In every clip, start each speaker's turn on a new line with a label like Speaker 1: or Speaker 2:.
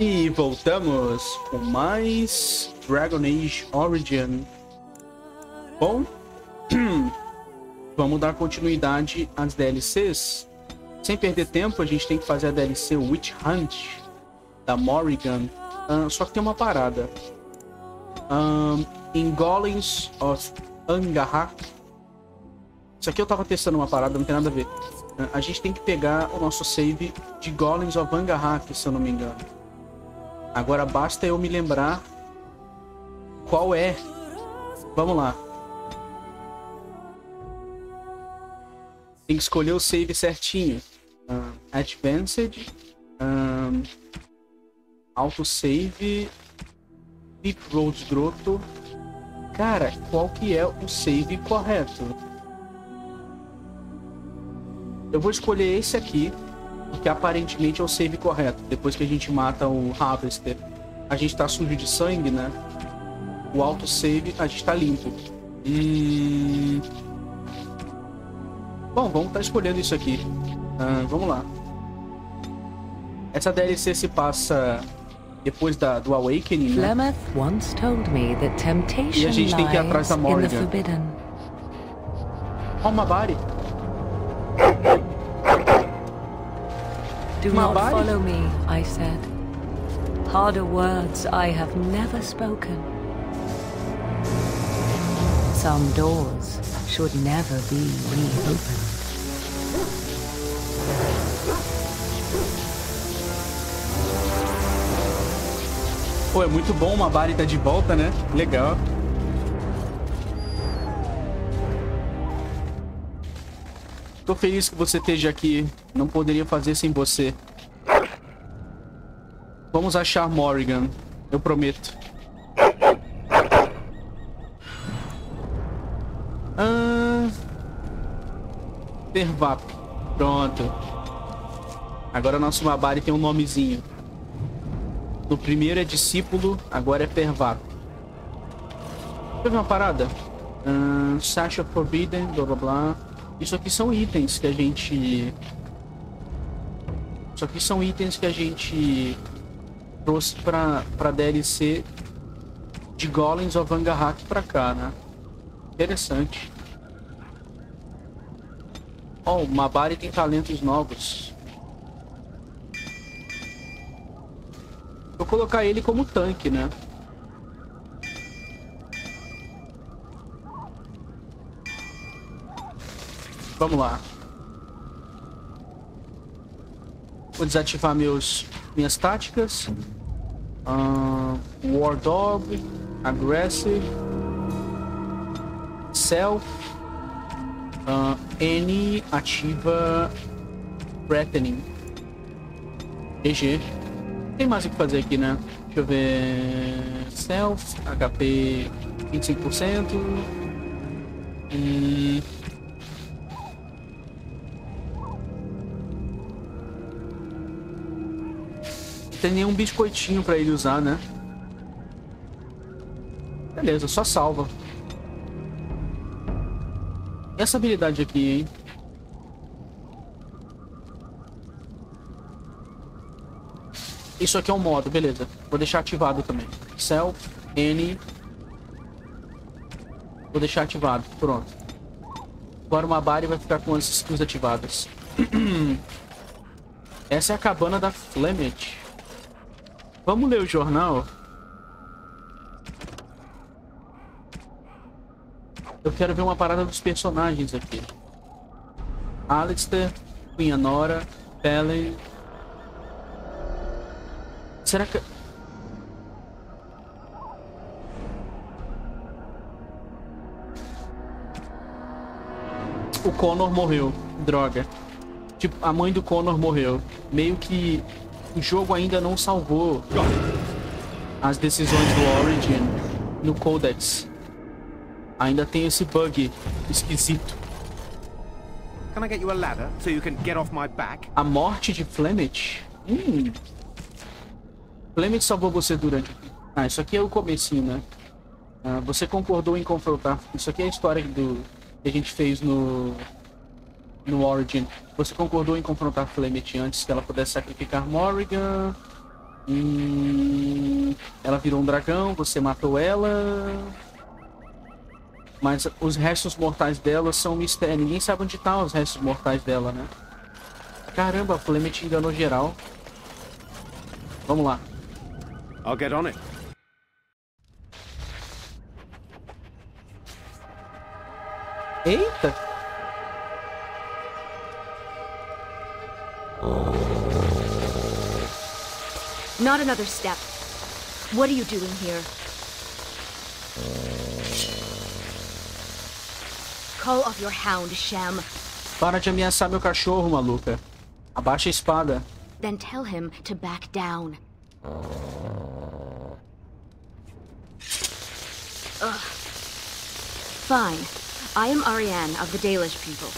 Speaker 1: E voltamos com mais Dragon Age Origin. Bom, vamos dar continuidade às DLCs. Sem perder tempo, a gente tem que fazer a DLC Witch Hunt da Morrigan. Uh, só que tem uma parada. Um, em Golems of Angahak. Isso aqui eu tava testando uma parada, não tem nada a ver. Uh, a gente tem que pegar o nosso save de Golems of Angahak, se eu não me engano. Agora basta eu me lembrar qual é. Vamos lá. Tem que escolher o save certinho. Uh, advanced. Um, autosave. Deep Road Grotto. Cara, qual que é o save correto? Eu vou escolher esse aqui que aparentemente é o save correto. Depois que a gente mata o Harvester, a gente tá sujo de sangue, né? O autosave, a gente tá limpo. E... Bom, vamos estar tá escolhendo isso aqui. Ah, vamos lá. Essa DLC se passa depois da, do Awakening, né? e a gente tem que ir atrás da Morrigan. Ó, oh, uma body.
Speaker 2: Do not follow me, I said. Harder words I have never spoken. Some doors should never be reopened.
Speaker 1: Pô, é muito bom uma Bari tá de volta, né? Legal. Tô feliz que você esteja aqui. Não poderia fazer sem você. Vamos achar Morrigan. Eu prometo. Ah... Pronto. Agora nosso Mabari tem um nomezinho. No primeiro é discípulo, agora é Pervap. Ver uma parada. Uh, Sasha Forbidden, blá blá blá. Isso aqui são itens que a gente... Isso aqui são itens que a gente trouxe pra, pra DLC de Golems of Angahak pra cá, né? Interessante. Ó, oh, o Mabari tem talentos novos. Vou colocar ele como tanque, né? Vamos lá. Vou desativar meus, minhas táticas. Uh, War Dog. Aggressive. Self. Uh, N ativa Threatening. GG. Tem mais o que fazer aqui, né? Deixa eu ver. Self, HP 25%. E tem nenhum biscoitinho pra ele usar, né? Beleza, só salva. E essa habilidade aqui, hein? Isso aqui é um modo, beleza. Vou deixar ativado também. Self, N. Vou deixar ativado, pronto. Agora uma Mabari vai ficar com as skills ativadas. Essa é a cabana da Flemeth. Vamos ler o jornal? Eu quero ver uma parada dos personagens aqui. Alistair, Queen Nora, Pele. Será que... O Connor morreu. Droga. Tipo, a mãe do Connor morreu. Meio que o jogo ainda não salvou as decisões do Origin no Codex. Ainda tem esse bug esquisito. A morte de Flemeth? Hum. Flemeth salvou você durante... Ah, isso aqui é o comecinho, né? Ah, você concordou em confrontar... Isso aqui é a história do... que a gente fez no no Origin, você concordou em confrontar Flameth antes que ela pudesse sacrificar Morrigan. Hum, ela virou um dragão, você matou ela. Mas os restos mortais dela são um mistério. Ninguém sabe onde estão tá os restos mortais dela, né? Caramba, a Flemet enganou geral. Vamos lá. I'll get on it. Eita!
Speaker 3: Not another step. What are you doing here? Call off your hound, Shem.
Speaker 1: Para de ameaçar meu cachorro, maluca. Abaixa a espada.
Speaker 3: Then tell him to back down. Ugh. Fine. I am Ariane of the Dalish people.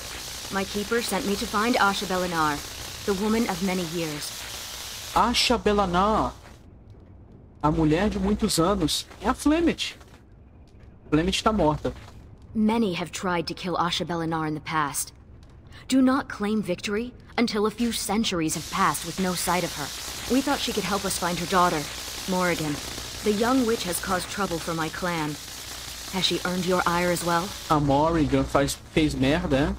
Speaker 3: My keeper sent me to find Asha Belinar, the woman of many years.
Speaker 1: Asha Belanar, a mulher de muitos anos, é a Flemeth. Flemeth está morta.
Speaker 3: Many have tried to kill Asha Belinar in the past. Do not claim victory until a few centuries have passed with no sight of her. We thought she could help us find her daughter, Morrigan. The young witch has caused trouble for my clan. Has she earned your ire as well?
Speaker 1: A Morrigan faz, fez merda?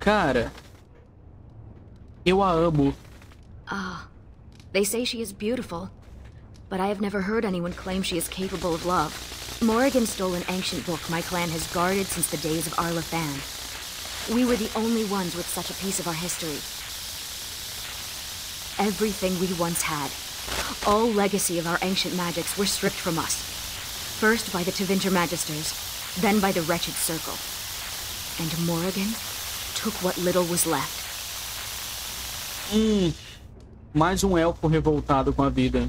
Speaker 1: Cara, eu a amo.
Speaker 3: Ah, they say she is beautiful, but I have never heard anyone claim she is capable of love. Morrigan stole an ancient book my clan has guarded since the days of Arlafan. We were the only ones with such a piece of our history. Everything we once had, all legacy of our ancient magics were stripped from us. First by the Tevinter Magisters, then by the Wretched Circle. And Morrigan took what little was left.
Speaker 1: Hmm. Mais um elfo revoltado com a vida.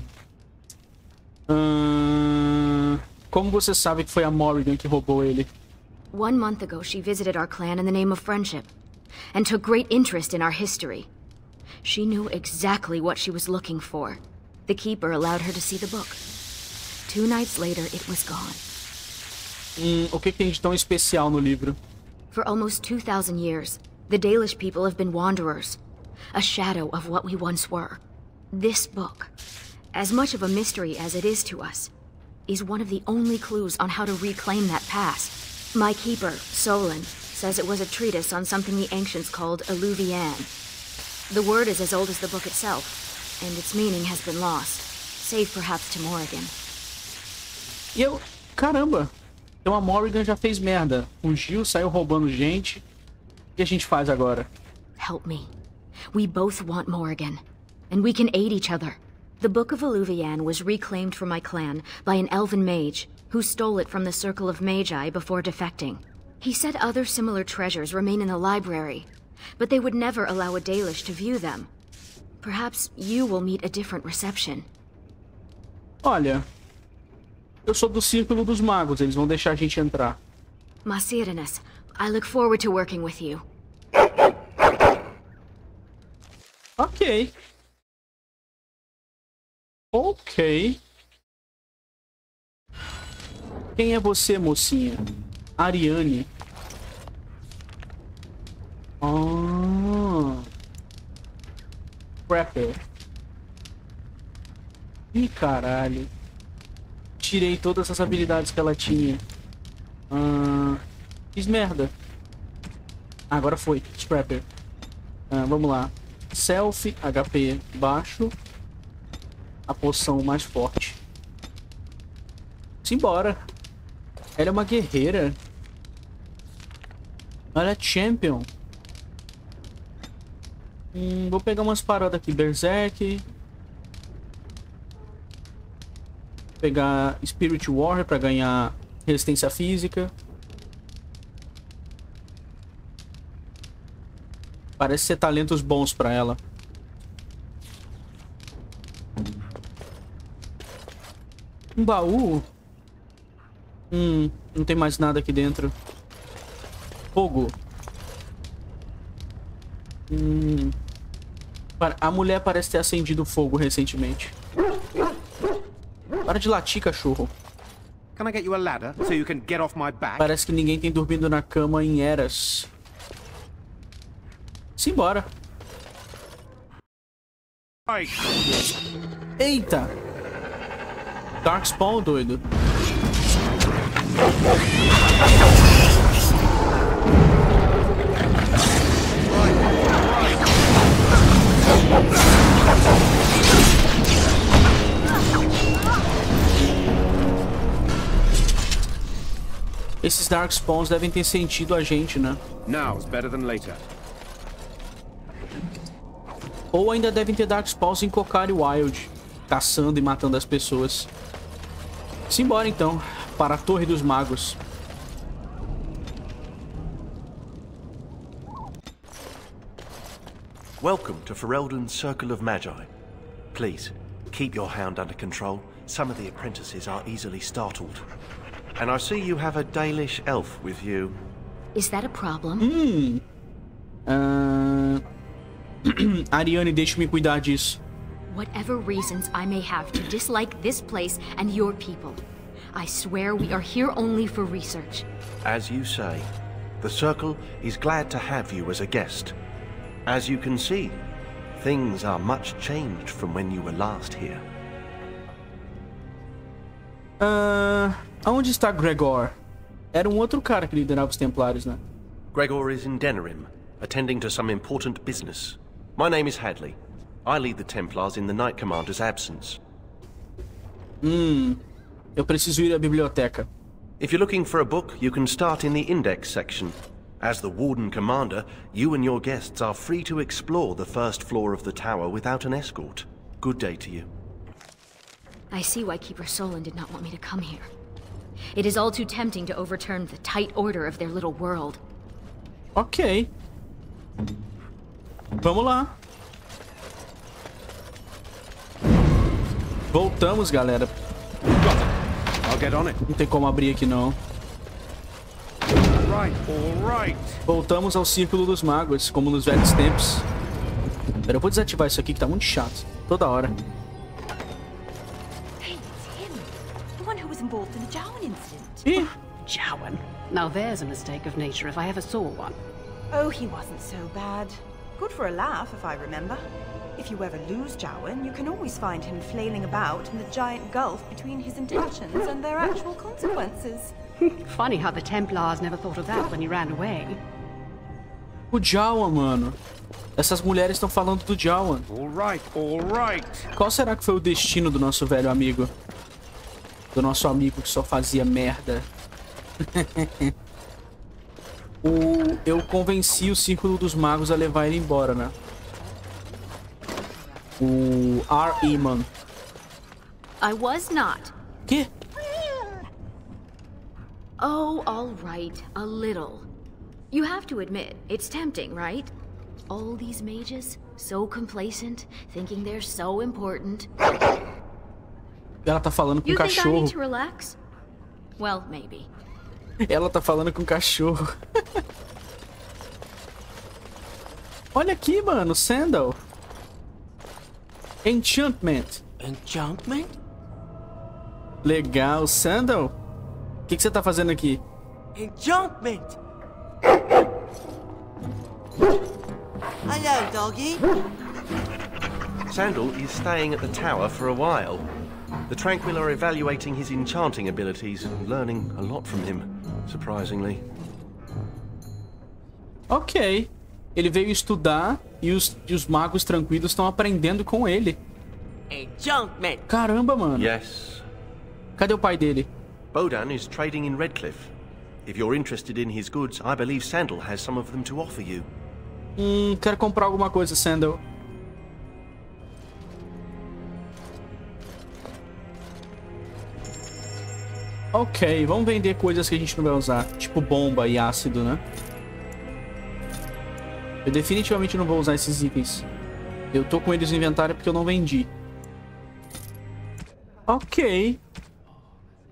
Speaker 1: Hum... Como você sabe que foi a Morrigan que roubou ele?
Speaker 3: One month ago, she visited our clan in the name of friendship, and took great interest in our history. She knew exactly what she was looking for. The Keeper allowed her to see the book. Two nights later, it was gone.
Speaker 1: Hum, o que tem de tão especial no livro?
Speaker 3: For almost 2,000 years, the Dalish people have been wanderers, a shadow of what we once were. This book, as much of a mystery as it is to us, is one of the only clues on how to reclaim that past. My keeper, Solon, says it was a treatise on something the ancients called Alluvian. The word is as old as the book itself, and its meaning has been lost, save perhaps to Morrigan.
Speaker 1: E eu... Caramba! Então a Morrigan já fez merda. Um Fugiu, saiu roubando gente. O que a gente faz agora?
Speaker 3: Help me. We both want Morrigan, and we can aid each other. The Book of Alluvian was reclaimed for my clan by an elven mage, who stole it from the Circle of Magi before defecting. He said other similar treasures remain in the library, but they would never allow a Dalish to view them. Perhaps you will meet a different reception.
Speaker 1: Olha, eu sou do Círculo dos Magos, eles vão deixar a gente entrar.
Speaker 3: Masirinas, I look forward to working with you.
Speaker 1: Ok. Ok. Quem é você, mocinha? Ariane. Ah. Prepper. Ih, caralho. Tirei todas as habilidades que ela tinha. Ah, fiz merda. agora foi. Scrapper. Ah, vamos lá. Self, HP baixo. A poção mais forte. Simbora. Ela é uma guerreira. Ela é champion. Hum, vou pegar umas paradas aqui. Berserk. Pegar Spirit Warrior pra ganhar resistência física. Parece ser talentos bons pra ela. Um baú? Hum, não tem mais nada aqui dentro. Fogo. Hum. A mulher parece ter acendido fogo recentemente. Para de latir, cachorro. Parece que ninguém tem dormido na cama em eras. Simbora. Eita! Darkspawn, doido. Esses Darkspawns devem ter sentido a gente, né?
Speaker 4: Now's better than later.
Speaker 1: Ou ainda devem ter Darkspawns em Kokari Wild, caçando e matando as pessoas. Simbora então, para a Torre dos Magos.
Speaker 5: Welcome to Ferelden's Circle of Magi. Please, keep your hound under control. Some of the apprentices are easily startled. And I see you have a Dalish elf with you.
Speaker 3: Is that a problem?
Speaker 1: Hum. Ah, Ariane, deixe-me cuidar disso.
Speaker 3: Whatever reasons I may have to dislike this place and your people, I swear we are here only for research.
Speaker 5: As you say, the Circle is glad to have you as a guest. As you can see, things are much changed from when you were last here.
Speaker 1: Ah, aonde está Gregor? Era um outro cara que liderava os Templários, né?
Speaker 5: Gregor is in Denerim, attending to some important business. My name is Hadley. I lead the Templars in the Knight Commander's absence.
Speaker 1: Hum. Eu preciso ir à biblioteca.
Speaker 5: If you're looking for a book, you can start in the index section. As the Warden Commander, you and your guests are free to explore the first floor of the tower without an escort. Good day to you.
Speaker 3: I see why Keeper Solon did not want me to come here. It is all too tempting to overturn the tight order of their little world.
Speaker 1: Ok. Vamos lá. Voltamos, galera. Não tem como abrir aqui, não. Voltamos ao Círculo dos Magos, como nos velhos tempos. Pera, eu vou desativar isso aqui que tá muito chato. Toda hora.
Speaker 6: Hey, it's him. The one who was involved in the Jowan incident.
Speaker 1: Ih,
Speaker 7: Jowan. Now there's a mistake of nature if I ever saw one.
Speaker 6: Oh, he wasn't so bad. Good for a laugh, if I remember. If you ever lose Jowan, you can always find him flailing about in the giant gulf between his intentions and their actual consequences.
Speaker 7: Funny how the Templars never thought of that when he ran away.
Speaker 1: o Jawan, mano. Essas mulheres estão falando do Jawan.
Speaker 4: All right, all right.
Speaker 1: Qual será que foi o destino do nosso velho amigo? Do nosso amigo que só fazia merda. o... Eu convenci o Círculo dos Magos a levar ele embora, né? O R. Eman.
Speaker 3: I was not.
Speaker 1: Que?
Speaker 3: Oh, all right, a little. You have to admit, it's tempting, right? All these mages, so complacent, thinking they're so important.
Speaker 1: Ela tá falando com
Speaker 3: You
Speaker 1: o
Speaker 3: think I
Speaker 1: cachorro.
Speaker 3: need to relax? Well, maybe.
Speaker 1: Ela tá falando com o cachorro. Olha aqui, mano, Sandal. Enchantment.
Speaker 8: Enchantment?
Speaker 1: Legal, Sandal. O que, que você tá fazendo aqui?
Speaker 8: Enchantment! Hello, doggy.
Speaker 5: Sandal is staying at the tower for a while. The Tranquil are evaluating his enchanting abilities and learning a lot from him, surprisingly.
Speaker 1: Ok. Ele veio estudar e os, e os magos tranquilos estão aprendendo com ele. Caramba, mano.
Speaker 5: Yes,
Speaker 1: Cadê o pai dele?
Speaker 5: Bodan is trading in Redcliffe. If you're interested in his goods, I believe Sandal has some of them to offer you.
Speaker 1: Hum, quero comprar alguma coisa, Sandal. Ok, vamos vender coisas que a gente não vai usar. Tipo bomba e ácido, né? Eu definitivamente não vou usar esses itens. Eu tô com eles no inventário porque eu não vendi. Ok.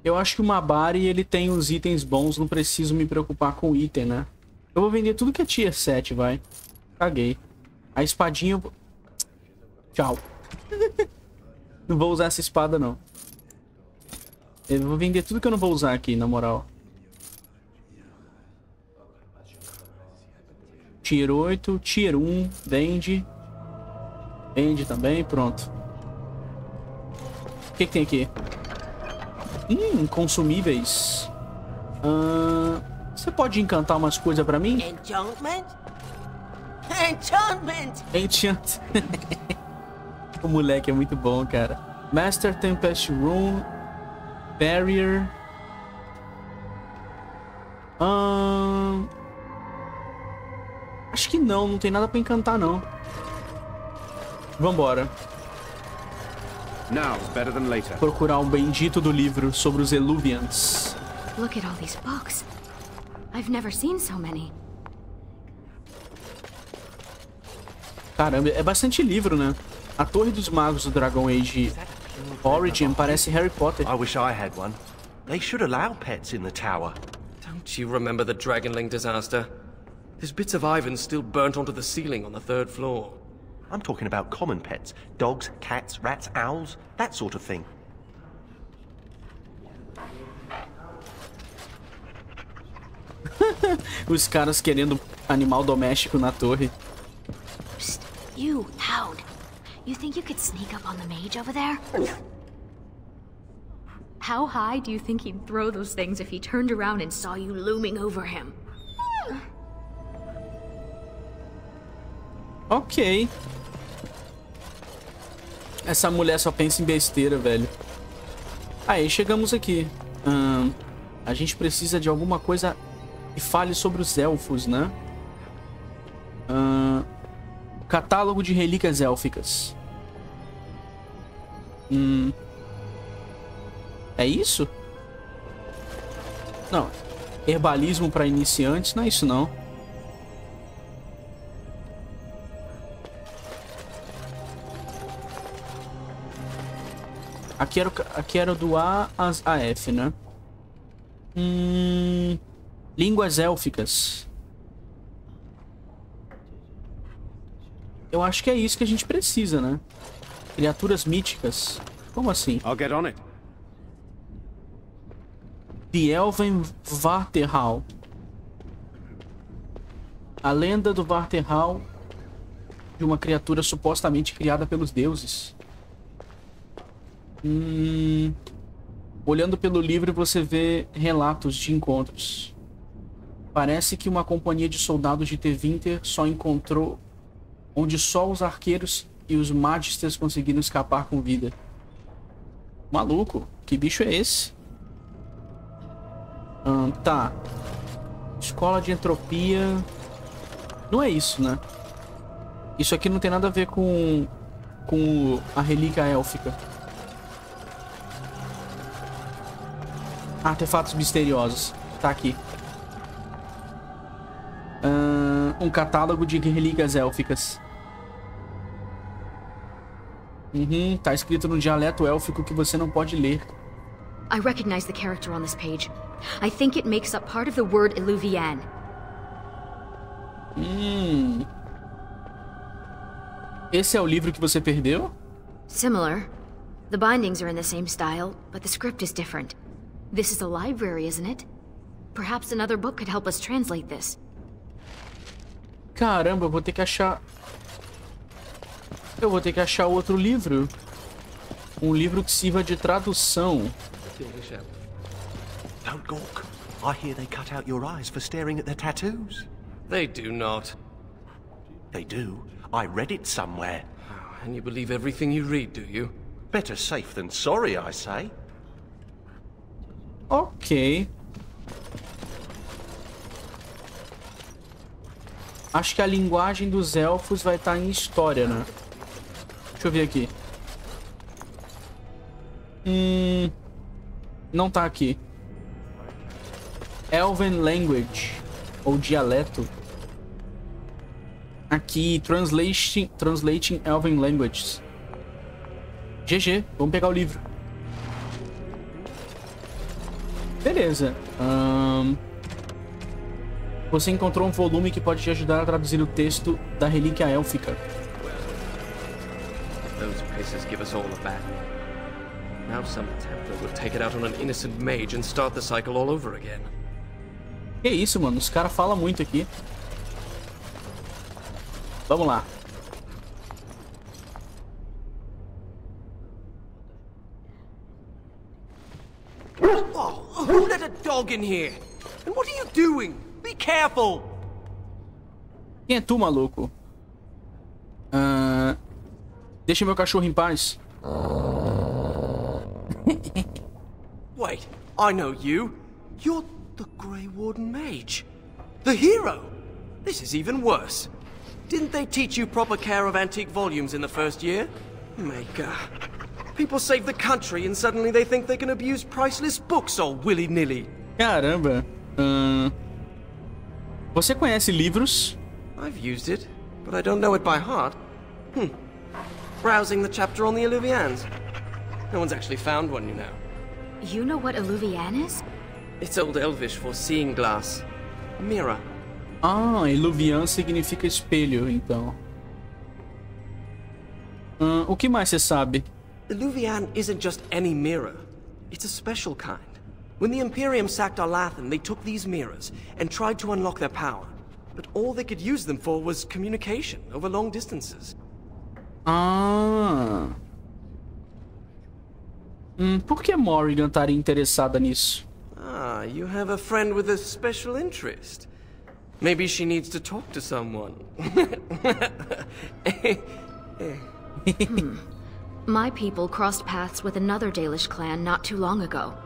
Speaker 1: Eu acho que o Mabari, ele tem os itens bons, não preciso me preocupar com o item, né? Eu vou vender tudo que é tier 7, vai. Caguei. A espadinha eu. Tchau. não vou usar essa espada, não. Eu vou vender tudo que eu não vou usar aqui, na moral. Tier 8, Tier 1, vende. Vende também, pronto. O que, que tem aqui? Hum, consumíveis. Ahn, você pode encantar umas coisas pra mim?
Speaker 8: Enchantment? Enchantment!
Speaker 1: Enchant. o moleque é muito bom, cara. Master Tempest Room. Barrier. Ahn, Acho que não, não tem nada pra encantar, não. Vambora.
Speaker 4: Now's better than later.
Speaker 1: Procurar o bendito do livro sobre os Eluvians.
Speaker 3: Look at all these books. I've never seen so many.
Speaker 1: Caramba, é bastante livro, né? A Torre dos Magos do Dragon Age Origin parece Harry Potter.
Speaker 5: I wish I had one. They should allow pets in the tower.
Speaker 9: Don't you remember the Dragonling disaster? There's bits of Ivan still burnt onto the ceiling on the third floor.
Speaker 5: I'm talking about common pets. Dogs, cats, rats, owls, that sort of thing.
Speaker 1: Os caras querendo animal doméstico na torre.
Speaker 3: Psst, you, Hound. You think you could sneak up on the mage over there? How high do you think he'd throw those things if he turned around and saw you looming over him?
Speaker 1: Ok. Essa mulher só pensa em besteira, velho. Aí, chegamos aqui. Ahn, a gente precisa de alguma coisa que fale sobre os elfos, né? Ahn, catálogo de relíquias élficas. Hum. É isso? Não. Herbalismo para iniciantes, não é isso não. Aqui era, aqui era do a F, né? Hum, línguas élficas. Eu acho que é isso que a gente precisa, né? Criaturas míticas. Como assim?
Speaker 4: I'll get on it.
Speaker 1: The Elven Varterhal. A lenda do Varterhal de uma criatura supostamente criada pelos deuses. Hum, olhando pelo livro você vê relatos de encontros. Parece que uma companhia de soldados de Tevinter só encontrou onde só os arqueiros e os magisters conseguiram escapar com vida. Maluco, que bicho é esse? Ahn, tá. Escola de entropia. Não é isso, né? Isso aqui não tem nada a ver com. com a relíquia élfica. Artefatos misteriosos. Tá aqui. Um catálogo de relíquias élficas. Uhum, tá escrito no dialeto élfico que você não pode ler.
Speaker 3: I recognize the character on this page. I think it makes up part of the word Illuvian.
Speaker 1: Hum. Esse é o livro que você perdeu?
Speaker 3: Similar. The bindings are in the same style, but the script is different. This is a library, isn't it? Perhaps another book could help us translate this.
Speaker 1: Caramba, eu vou ter que achar. Eu vou ter que achar outro livro. Um livro que sirva de tradução.
Speaker 5: Don't gawk. I hear they cut out your eyes for staring at their tattoos.
Speaker 9: They do not.
Speaker 5: They do. I read it somewhere.
Speaker 9: And you believe everything you read, do you?
Speaker 5: Better safe than sorry, I say.
Speaker 1: Ok. Acho que a linguagem dos elfos vai estar em história, né? Deixa eu ver aqui. Hum. Não tá aqui. Elven Language. Ou dialeto. Aqui, Translating, translating Elven Languages. GG, vamos pegar o livro. Beleza. Um... Você encontrou um volume que pode te ajudar a traduzir o texto da relíquia élfica. Que isso, mano? Os caras falam muito aqui. Vamos lá.
Speaker 8: Oh. Who let a dog in here? And what are you doing? Be careful!
Speaker 1: Quem é tu, maluco? Ah, deixa meu cachorro em paz.
Speaker 8: Wait, I know you. You're the Grey Warden Mage. The hero! This is even worse. Didn't they teach you proper care of antique volumes in the first year? Maker. People save the country and suddenly they think they can abuse priceless books all willy-nilly.
Speaker 1: Caramba. Ah, você conhece livros?
Speaker 8: I've used it, but I don't know it by heart. Hmm. Browsing the chapter on the Illuvians. No one's actually found one, you know.
Speaker 3: You know what Illuvian is?
Speaker 8: It's Old Elvish for seeing glass. A mirror.
Speaker 1: Ah, Eluvian significa espelho, então. Ah, o que mais você sabe?
Speaker 8: Illuvian isn't just any mirror. It's a special kind. When the Imperium sacked Arlathan, they took these mirrors and tried to unlock their power. But all they could use them for was communication over long distances.
Speaker 1: Ah. Hum, por que Morrigan estaria interessada nisso?
Speaker 8: Ah, you have a friend with a special interest. Maybe she needs to talk to someone.
Speaker 3: My people crossed paths with another Dalish clan not too long ago.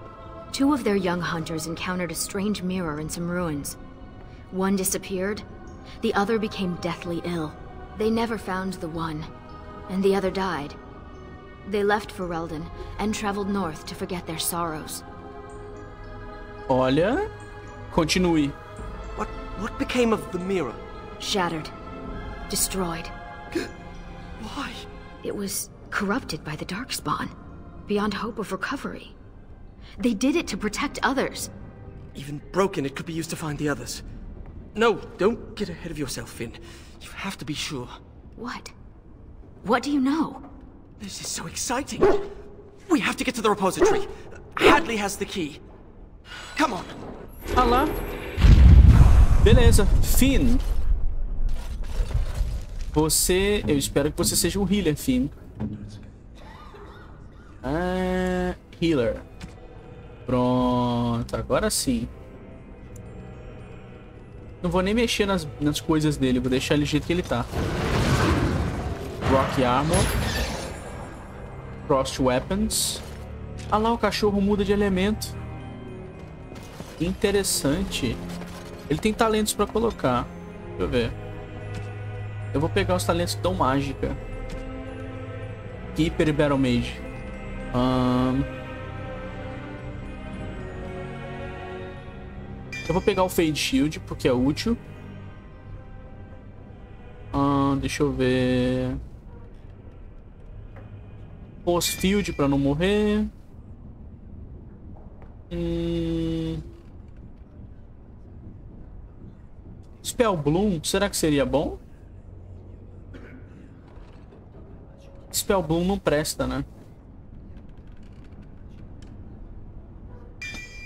Speaker 3: Two of their young hunters encountered a strange mirror in some ruins. One disappeared, the other became deathly ill. They never found the one, and the other died. They left Ferelden and traveled north to forget their sorrows.
Speaker 1: Olha. Continue.
Speaker 8: what what became of the mirror?
Speaker 3: Shattered. Destroyed.
Speaker 8: Why?
Speaker 3: It was corrupted by the Darkspawn, beyond hope of recovery. They did it to protect others.
Speaker 8: Even broken, it could be used to find the others. No, don't get ahead of yourself, Finn. You have to be sure.
Speaker 3: What? What do you know?
Speaker 8: This is so exciting. We have to get to the repository. Hadley has the key. Come on.
Speaker 1: Ah lá. Beleza. Finn. Você... Eu espero que você seja um healer, Finn. Ah, healer. Pronto. Agora sim. Não vou nem mexer nas, nas coisas dele. Vou deixar ele do jeito que ele tá. Rock Armor. Frost Weapons. Ah lá, o cachorro muda de elemento. Interessante. Ele tem talentos pra colocar. Deixa eu ver. Eu vou pegar os talentos que dão mágica. Keeper e Battle Mage. Ahn. Eu vou pegar o Fade Shield, porque é útil. Ahn, deixa eu ver. Force Field pra não morrer. Hum... Spell Bloom, será que seria bom? Spell Bloom não presta, né?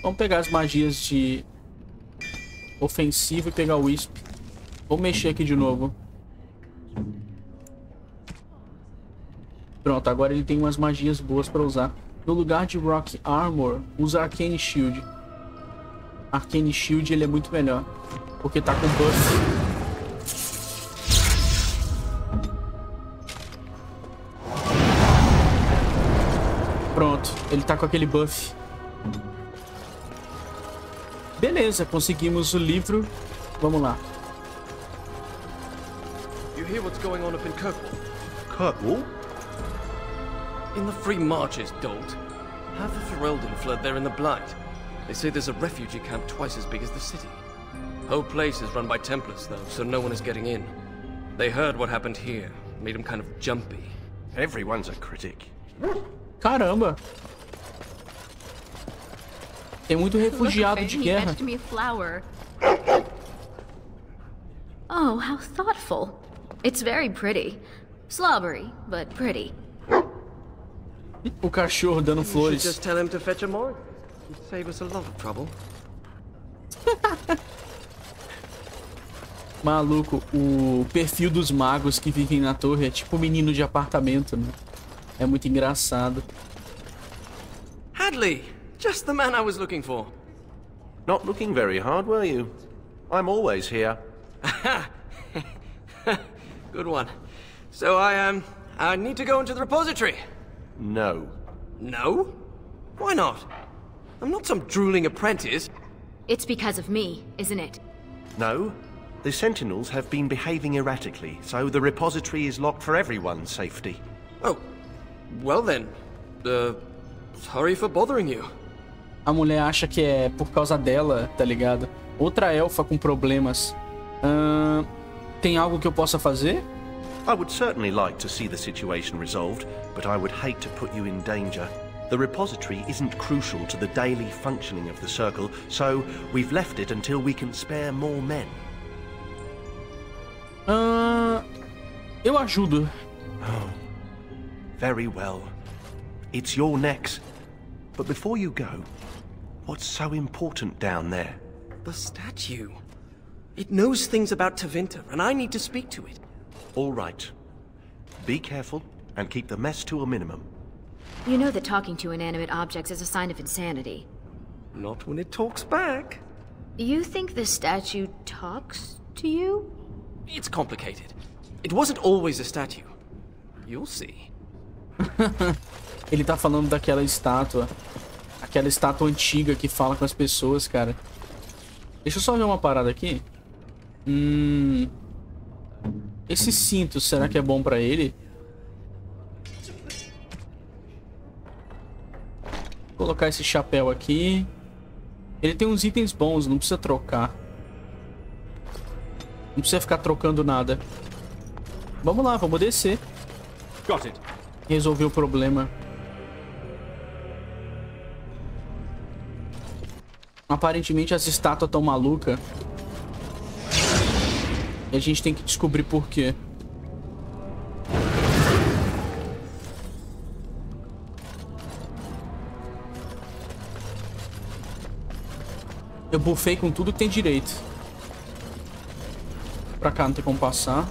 Speaker 1: Vamos pegar as magias de ofensivo e pegar o Wisp. Vou mexer aqui de novo. Pronto, agora ele tem umas magias boas pra usar. No lugar de Rock Armor, usa Arcane Shield. Arcane Shield ele é muito melhor. Porque tá com buff. Pronto, ele tá com aquele buff. Beleza, conseguimos o livro. Vamos lá.
Speaker 9: You hear what's going on up in Kirkwall?
Speaker 5: Kirkwall?
Speaker 9: In the Free Marches, dolt. Half of Ferelden fled there in the Blight. They say there's a refugee camp twice as big as the city. Whole place is run by Templars, though, so no one is getting in. They heard what happened here, made them kind of jumpy.
Speaker 5: Everyone's a critic.
Speaker 1: Caramba! Tem muito refugiado de
Speaker 3: He
Speaker 1: guerra.
Speaker 3: fetched me a flower. Oh, how thoughtful. It's very pretty. Slobbery, but pretty.
Speaker 1: O cachorro dando flores.
Speaker 9: just tell him to fetch a more. Save us a lot of trouble.
Speaker 1: Maluco, o perfil dos magos que vivem na torre é tipo menino de apartamento, né? É muito engraçado.
Speaker 8: Hadley, Just the man I was looking for.
Speaker 5: Not looking very hard, were you? I'm always here.
Speaker 8: Good one. So I, um, I need to go into the repository.
Speaker 5: No.
Speaker 8: No? Why not? I'm not some drooling apprentice.
Speaker 3: It's because of me, isn't it?
Speaker 5: No. The Sentinels have been behaving erratically, so the repository is locked for everyone's safety.
Speaker 8: Oh, well then. Uh, sorry for bothering you.
Speaker 1: A mulher acha que é por causa dela, tá ligado? Outra elfa com problemas. Ahn, tem algo que eu possa fazer?
Speaker 5: I would certainly like to see the situation resolved, but I would hate to put you in danger. The repository isn't crucial to the daily functioning of the Circle, so we've left it until we can spare more men.
Speaker 1: Ahn, eu ajudo.
Speaker 5: Very well. It's your necks. But before you go, what's so important down there?
Speaker 8: The statue. It knows things about Tavinta, and I need to speak to it.
Speaker 5: All right. Be careful and keep the mess to a minimum.
Speaker 3: You know that talking to inanimate objects is a sign of insanity.
Speaker 8: Not when it talks back.
Speaker 3: You think the statue talks to you?
Speaker 8: It's complicated. It wasn't always a statue. You'll see.
Speaker 1: Ele tá falando daquela estátua. Aquela estátua antiga que fala com as pessoas, cara. Deixa eu só ver uma parada aqui. Hum. Esse cinto, será que é bom pra ele? Vou colocar esse chapéu aqui. Ele tem uns itens bons, não precisa trocar. Não precisa ficar trocando nada. Vamos lá, vamos descer.
Speaker 4: Got it.
Speaker 1: Resolver o problema. Aparentemente as estátuas estão malucas. E a gente tem que descobrir por quê. Eu bufei com tudo que tem direito. Pra cá não tem como passar.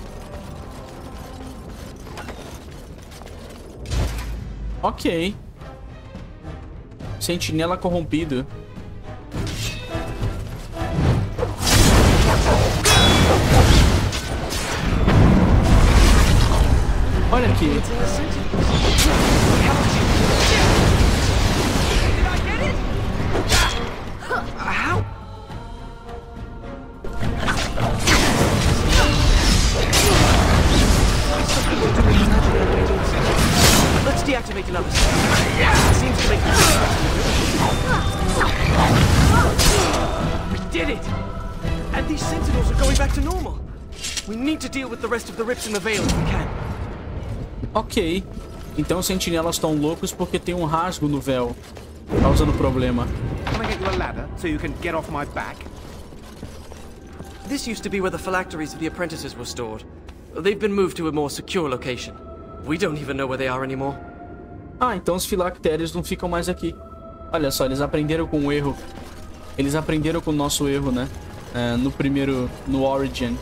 Speaker 1: Ok. Sentinela corrompido. Olha aqui. Ok. Então os sentinelas estão loucos porque tem um rasgo no véu. Causando problema.
Speaker 8: This used to be where the phylacteries of the apprentices were stored. They've been moved to a more secure location. We don't even know where they are anymore.
Speaker 1: Ah, então os filactérios não ficam mais aqui. Olha só, eles aprenderam com o erro. Eles aprenderam com o nosso erro, né? É, no primeiro... No Origin.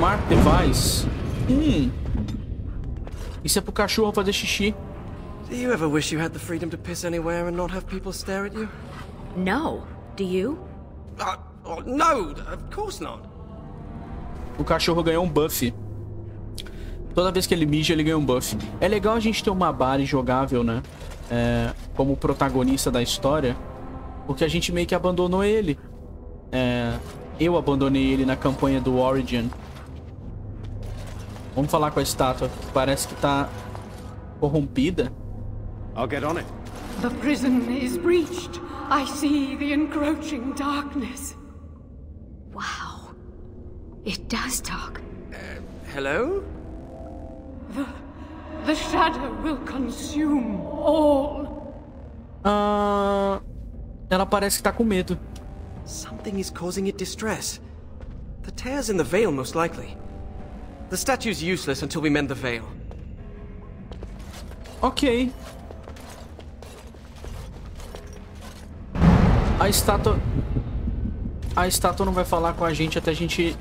Speaker 1: Landmark Device. Hum. Isso é pro cachorro fazer xixi.
Speaker 8: Do you ever wish you had the freedom to piss anywhere and not have people stare at you?
Speaker 3: No. Do you?
Speaker 8: Uh, oh, no, of course not.
Speaker 1: O cachorro ganhou um buff. Toda vez que ele mija, ele ganha um buff. É legal a gente ter uma Bari jogável, né? É, como protagonista da história. Porque a gente meio que abandonou ele. É, eu abandonei ele na campanha do Origin. Vamos falar com a estátua. que Parece que tá corrompida.
Speaker 4: I'll get on it.
Speaker 7: The prison is breached. I see the encroaching darkness.
Speaker 3: Wow. It does talk.
Speaker 8: Hello?
Speaker 7: The, the shadow will consume all.
Speaker 1: Ah, ela parece que tá com medo.
Speaker 8: Something is causing it distress. The tears in the veil, most likely. The statue's useless until we mend the veil.
Speaker 1: Ok. A estátua... A estátua não vai falar com a gente até a gente...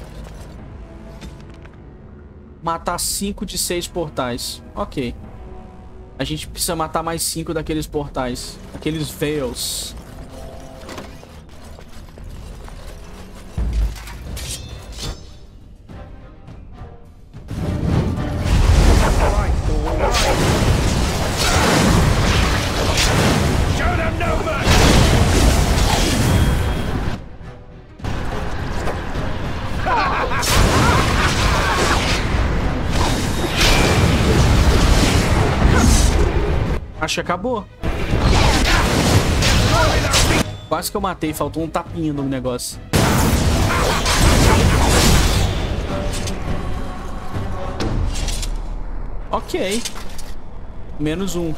Speaker 1: Matar 5 de 6 portais. Ok. A gente precisa matar mais 5 daqueles portais. Aqueles veils. Acho que acabou. Quase que eu matei, faltou um tapinha no negócio. Ok. Menos um.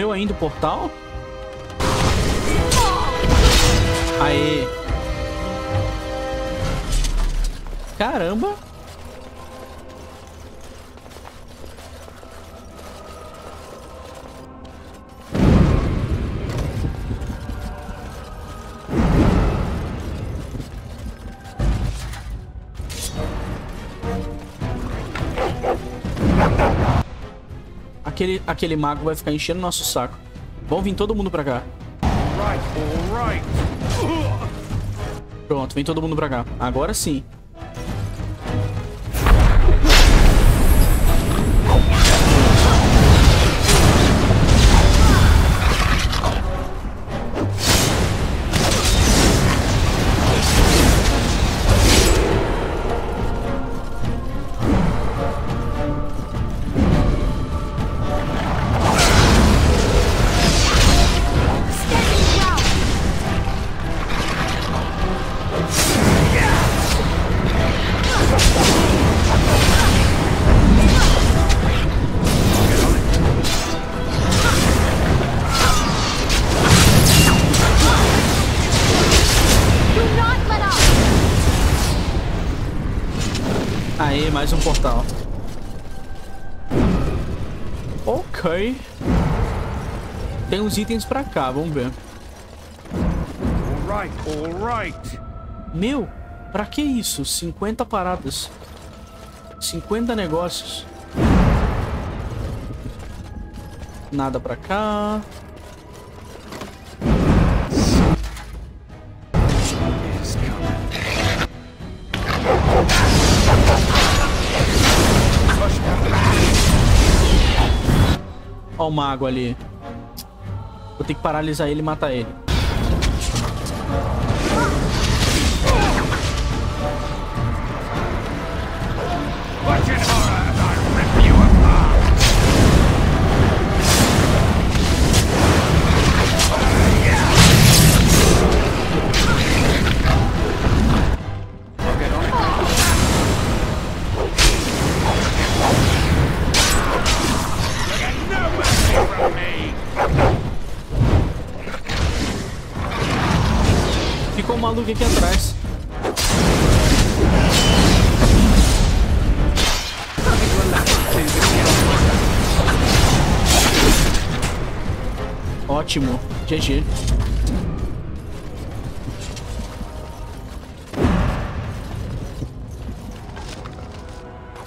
Speaker 1: Morreu ainda o portal? Aquele, aquele mago vai ficar enchendo nosso saco. Vamos vir todo mundo pra cá. Pronto, vem todo mundo pra cá. Agora sim. Mais um portal. Ok. Tem uns itens pra cá, vamos ver. Meu, pra que isso? 50 paradas. 50 negócios. Nada pra cá. Ó o mago ali. Vou ter que paralisar ele e matar ele. Maluco aqui atrás. Ótimo. GG.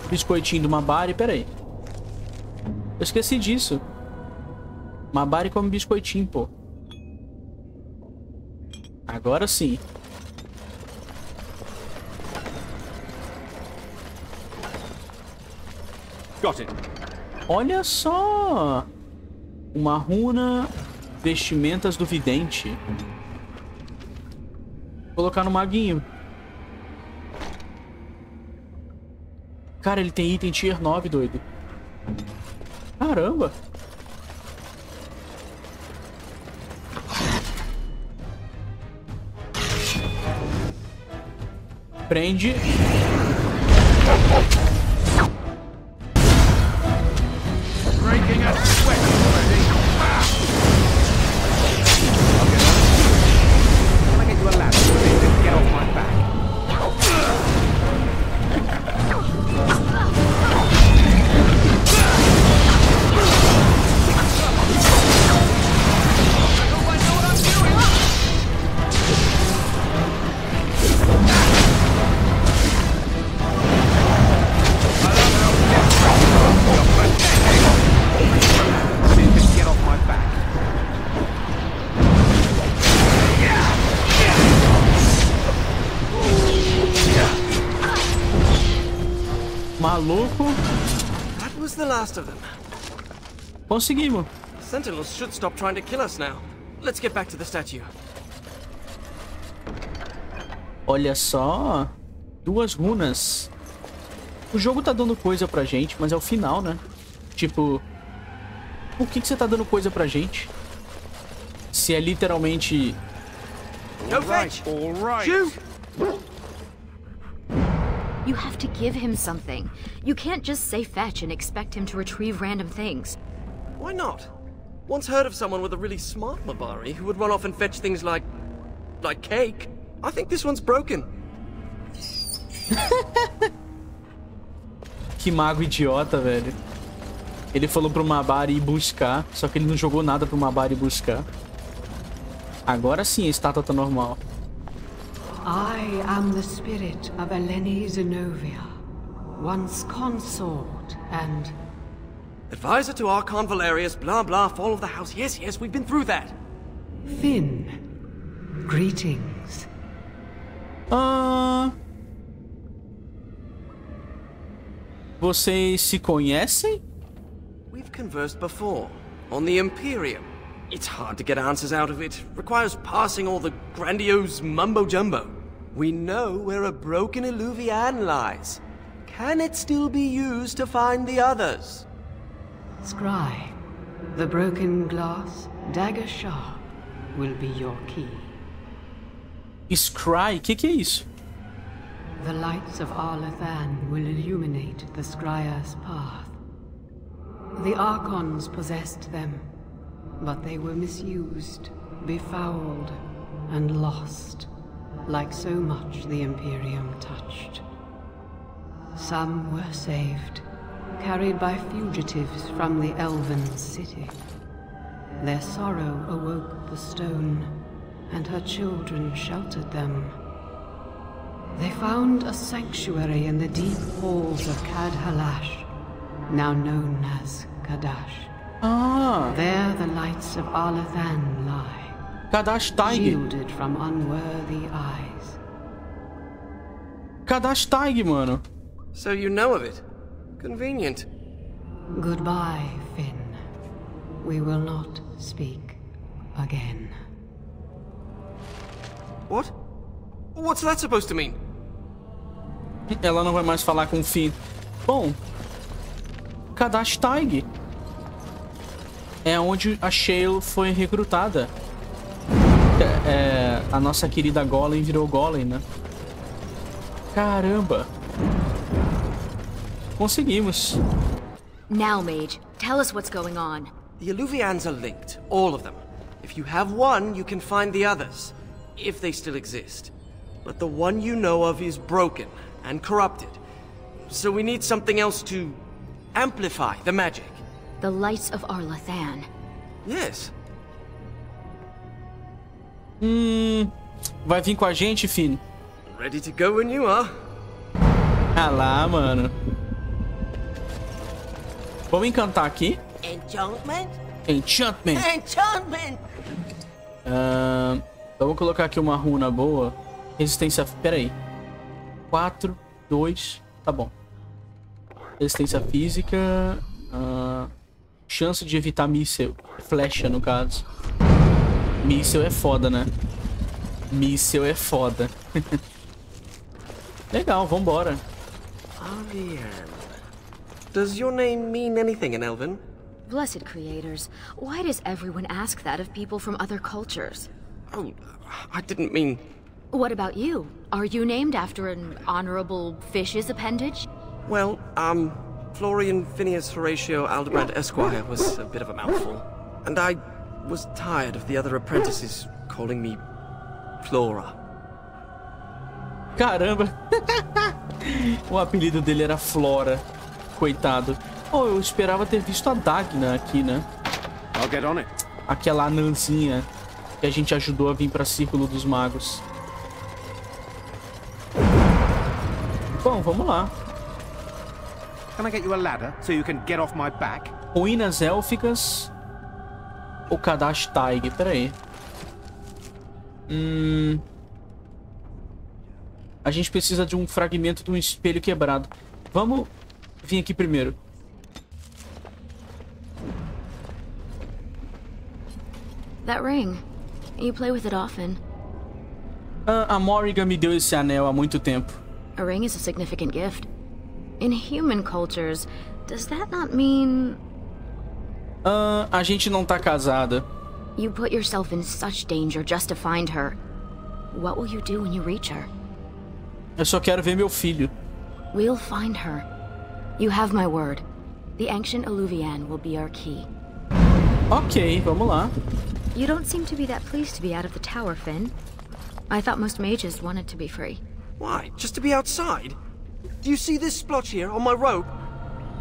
Speaker 1: Biscoitinho do Mabari, peraí. Eu esqueci disso. Mabari come biscoitinho, pô. Agora sim.
Speaker 4: Got it.
Speaker 1: Olha só! Uma runa Vestimentas do vidente. Vou colocar no maguinho. Cara, ele tem item tier 9, doido. Caramba. Prende. Conseguimos.
Speaker 8: Sentinels should stop trying to kill us now. Let's get back to the statue.
Speaker 1: Olha só. Duas runas. O jogo tá dando coisa pra gente, mas é o final, né? Tipo... Por que, que você tá dando coisa pra gente? Se é literalmente...
Speaker 8: Go fetch!
Speaker 4: All right.
Speaker 8: Shoot!
Speaker 3: You have to give him something. You can't just say fetch and expect him to retrieve random things.
Speaker 8: Why not? Once heard of someone with a really smart Mabari who would run off and fetch things like... like cake. I think this one's broken.
Speaker 1: Que mago idiota, velho. Ele falou pro Mabari ir buscar, só que ele não jogou nada pro Mabari buscar. Agora sim a estátua tá normal.
Speaker 7: I am the spirit of Eleni Zenobia, once consort and
Speaker 8: Advisor to Archon Valerius, blah blah, fall of the house. Yes, yes, we've been through that.
Speaker 7: Finn. Greetings.
Speaker 1: Ah... Vocês se conhecem?
Speaker 8: We've conversed before. On the Imperium. It's hard to get answers out of it. Requires parsing all the grandiose mumbo jumbo. We know where a broken Illuvian lies. Can it still be used to find the others?
Speaker 7: Scry. The broken glass, dagger sharp, will be your key.
Speaker 1: Scry, que que é isso?
Speaker 7: The lights of Arlathan will illuminate the Scryer's path. The Archons possessed them, but they were misused, befouled, and lost, like so much the Imperium touched. Some were saved, carried by fugitives from the Elven city. Their sorrow awoke the stone, and her children sheltered them. They found a sanctuary in the deep halls of Cad Halash, now known as Kadash.
Speaker 1: Ah,
Speaker 7: There the lights of Arlathan lie,
Speaker 1: Kadash Taig.
Speaker 7: shielded from unworthy eyes.
Speaker 1: Kadash Taig, mano.
Speaker 8: So you know of it. Convenient.
Speaker 7: Goodbye, Finn. We will not speak again.
Speaker 8: What? What's that supposed to mean?
Speaker 1: Ela não vai mais falar com o Finn. Bom, Kadash Taig é onde a Shale foi recrutada. É, é, a nossa querida Golem virou Golem, né? Caramba. Conseguimos.
Speaker 3: Now, Mage, tell us what's going on.
Speaker 8: The Illuvians are linked, all of them. If you have one, you can find the others, if they still exist. But the one you know of is broken and corrupted. So we need something else to amplify the magic.
Speaker 3: The lights of Arlathan.
Speaker 8: Yes.
Speaker 1: Hum. Vai vir com a gente, Finn?
Speaker 8: Ready to go when you are.
Speaker 1: Ah lá, mano. Vamos encantar aqui.
Speaker 10: Enchantment?
Speaker 1: Enchantment.
Speaker 10: Enchantment!
Speaker 1: Então vou colocar aqui uma runa boa. Resistência. Pera aí. 4, 2. Tá bom. Resistência física. ahn, chance de evitar míssel. Flecha, no caso. Míssel é foda, né? Míssel é foda. Legal, vambora.
Speaker 8: Avian. Does your name mean anything in Elven?
Speaker 3: Blessed creators, why does everyone ask that of people from other cultures?
Speaker 8: Oh, I didn't mean...
Speaker 3: What about you? Are you named after an honorable fish's appendage?
Speaker 8: Well, um, Florian Phineas Horatio Aldebrand Esquire was a bit of a mouthful. And I was tired of the other apprentices calling me Flora.
Speaker 1: Caramba! o apelido dele era Flora. Coitado. Oh, eu esperava ter visto a Dagna aqui, né?
Speaker 4: I'll get on it.
Speaker 1: Aquela anãzinha que a gente ajudou a vir pra Círculo dos Magos. Bom, vamos lá.
Speaker 4: Can I get you a ladder so you can get off my back?
Speaker 1: Ruínas élficas ou Kadash Taig? Pera aí. Hum... A gente precisa de um fragmento de um espelho quebrado. Vamos vir aqui primeiro.
Speaker 3: That ring. You play with it often.
Speaker 1: Ah, a Morrigan me deu esse anel há muito tempo.
Speaker 3: A ring is a significant gift. In human cultures, does that not mean
Speaker 1: Ah, a gente não tá casada.
Speaker 3: you put yourself in such danger just to find her? What will you do when you reach her?
Speaker 1: Eu só quero ver meu filho.
Speaker 3: We'll find her. You have my word. The ancient Alluvian will be our key.
Speaker 1: Ok, vamos lá.
Speaker 3: You don't seem to be that pleased to be out of the tower, Finn. I thought most mages wanted to be free.
Speaker 8: Why? Just to be outside? Do you see this splotch here on my robe?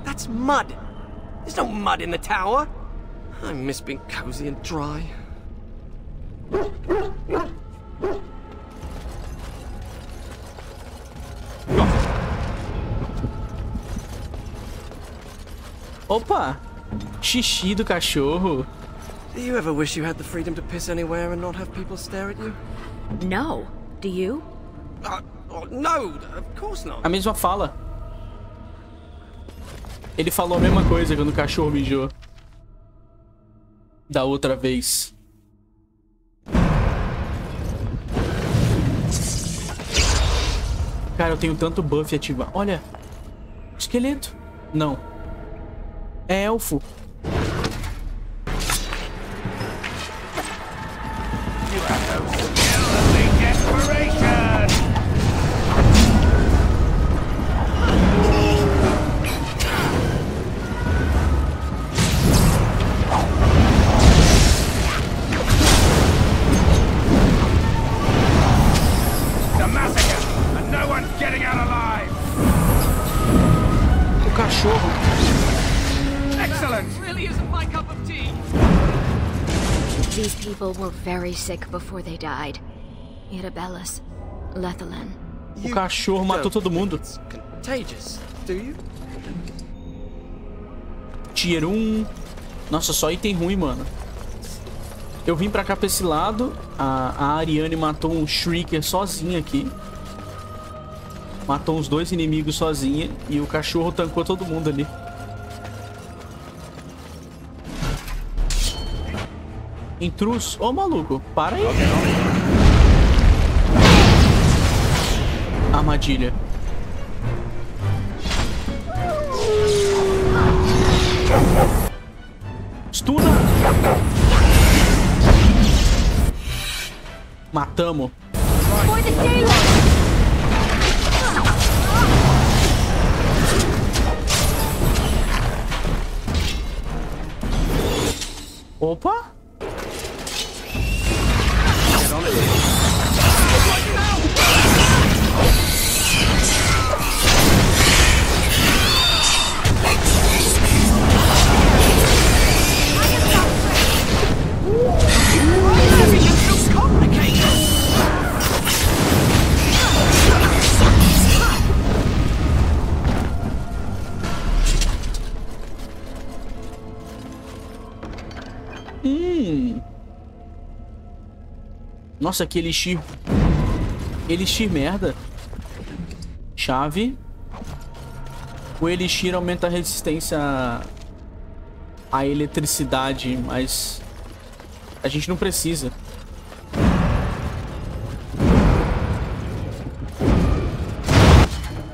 Speaker 8: That's mud. There's no mud in the tower. I miss being cozy and dry.
Speaker 1: Opa! Xixi do cachorro.
Speaker 8: Do you ever wish you had the freedom to piss anywhere and not have people stare at you?
Speaker 3: No. Do you?
Speaker 8: Uh, oh, no, of course not.
Speaker 1: A mesma fala. Ele falou a mesma coisa quando o cachorro mijou. Da outra vez. Cara, eu tenho tanto buff ativado. Olha. Esqueleto. Não. É elfo.
Speaker 3: Were very sick before they died. Irabellus, Lethalin.
Speaker 1: O cachorro matou todo mundo.
Speaker 8: Contagious, do you?
Speaker 1: Tier 1. Nossa, só item ruim, mano. Eu vim pra cá pra esse lado. A, a Ariane matou um Shrieker sozinha aqui. Matou uns dois inimigos sozinha. E o cachorro tancou todo mundo ali. Intruso. Ô, maluco, para aí. Armadilha. Stuna. Matamos. Opa! Nossa, que elixir. Elixir merda. Chave. O elixir aumenta a resistência à eletricidade, mas a gente não precisa.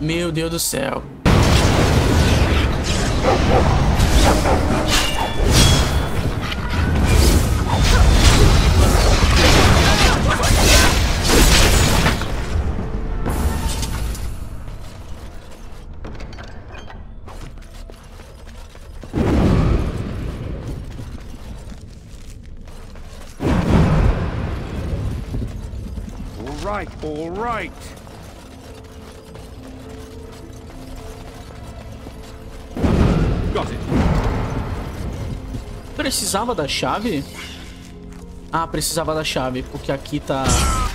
Speaker 1: Meu Deus do céu.
Speaker 4: Right, all right. Got it.
Speaker 1: Precisava da chave? Ah, precisava da chave, porque aqui tá...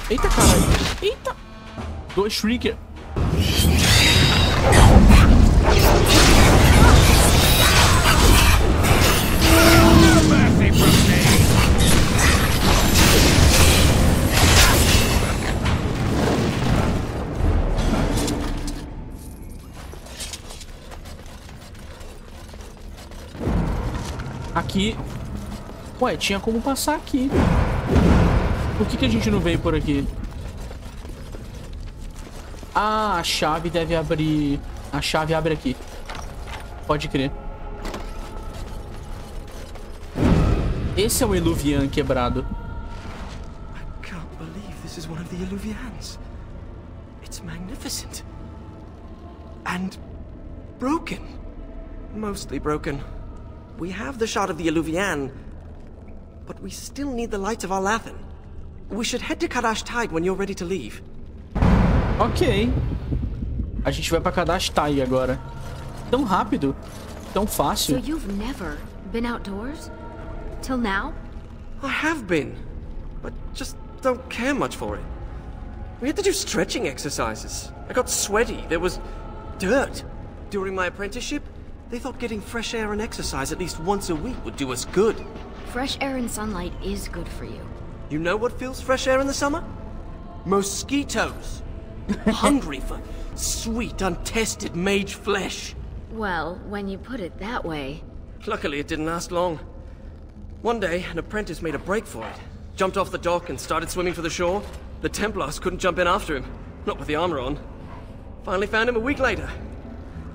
Speaker 1: Eita, caralho. Eita. Dois trigger. Ué, tinha como passar aqui. Por que, que a gente não veio por aqui? Ah, a chave deve abrir... A chave abre aqui. Pode crer. Esse é o Eluvian quebrado.
Speaker 8: Can't believe this is one of the Illuvians. It's magnificent. And broken. Mostly broken. We have the shot of the Illuvian, but we still need the lights of Arlathan. We should head to Kadash Tide when you're ready to leave.
Speaker 1: Ok. A gente vai pra Kadastai agora. Tão rápido. Tão fácil.
Speaker 3: So you've never been outdoors? Till now?
Speaker 8: I have been, but just don't care much for it. We had to do stretching exercises. I got sweaty. There was dirt. During my apprenticeship, they thought getting fresh air and exercise at least once a week would do us good.
Speaker 3: Fresh air and sunlight is good for you.
Speaker 8: You know what feels fresh air in the summer? Mosquitoes. Hungry for sweet, untested mage flesh.
Speaker 3: Well, when you put it that way.
Speaker 8: Luckily, it didn't last long. One day, an apprentice made a break for it. Jumped off the dock and started swimming for the shore. The Templars couldn't jump in after him, not with the armor on. Finally found him a week later.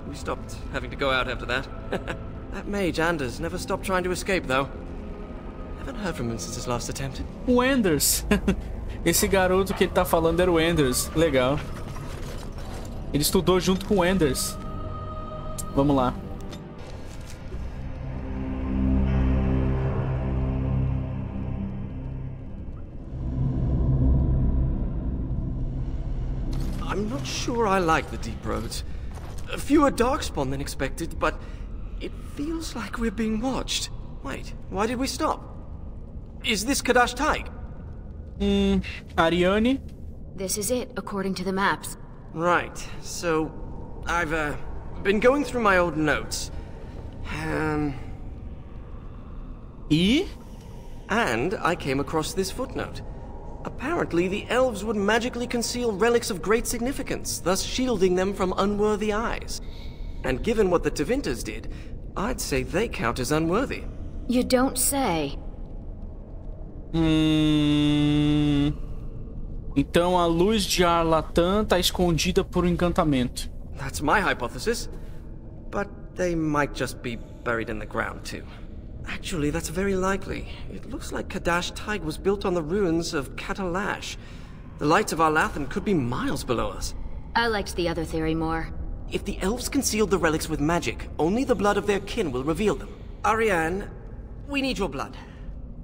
Speaker 8: We stopped having to go out after that. that mage, Anders, never stopped trying to escape, though. Haven't heard from him since his last attempt.
Speaker 1: O Enders. Esse garoto que ele tá falando era o Enders. Legal. Ele estudou junto com o Enders. Vamos lá.
Speaker 8: I'm not sure I like the deep roads. Fewer darkspawn than expected, but it feels like we're being watched. Wait, why did we stop? Is this Kadash Taig?
Speaker 1: Hum, Ariane.
Speaker 3: This is it, according to the maps.
Speaker 8: Right, so I've uh, been going through my old notes. Um,
Speaker 1: E?
Speaker 8: and I came across this footnote. Apparently, the elves would magically conceal relics of great significance, thus shielding them from unworthy eyes. And given what the Tevintas did, I'd say they count as unworthy.
Speaker 3: You don't say.
Speaker 1: Hum... Então a luz de Arlatan tá escondida por um encantamento.
Speaker 8: That's my hypothesis. But they might just be buried in the ground, too. Actually, that's very likely. It looks like Kadash Taig was built on the ruins of Katalash. The lights of Arlathan could be miles below us.
Speaker 3: I liked the other theory more.
Speaker 8: If the elves concealed the relics with magic, only the blood of their kin will reveal them. Ariane, we need your blood.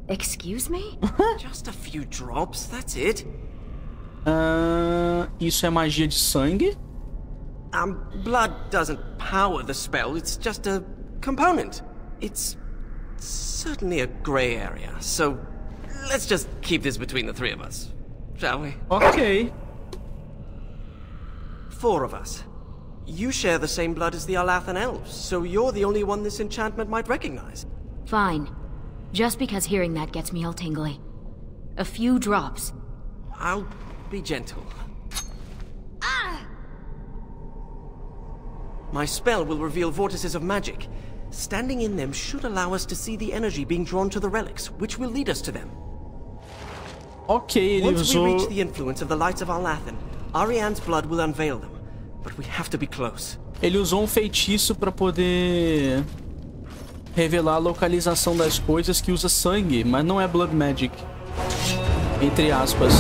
Speaker 3: Excuse me?
Speaker 8: Just a few drops, that's it.
Speaker 1: Ah, isso é magia de sangue?
Speaker 8: Um, blood doesn't power the spell, it's just a component. It's certainly a gray area, so let's just keep this between the three of us, shall we?
Speaker 1: Ok.
Speaker 8: Four of us. You share the same blood as the Alathan elves, so you're the only one this enchantment might recognize.
Speaker 3: Fine. Just because hearing that gets me all tingly. A few drops.
Speaker 8: I'll be gentle. Ah! My spell will reveal vortices of magic. Standing in them should allow us to see the energy being drawn to the relics, which will lead us to them.
Speaker 1: Ok, ele
Speaker 8: Once we
Speaker 1: usou.
Speaker 8: reach the influence of the lights of Arlathan, Ariane's blood will unveil them. but we have to be close.
Speaker 1: Ele usou um feitiço para poder revelar a localização das coisas que usa sangue, mas não é Blood Magic. Entre aspas.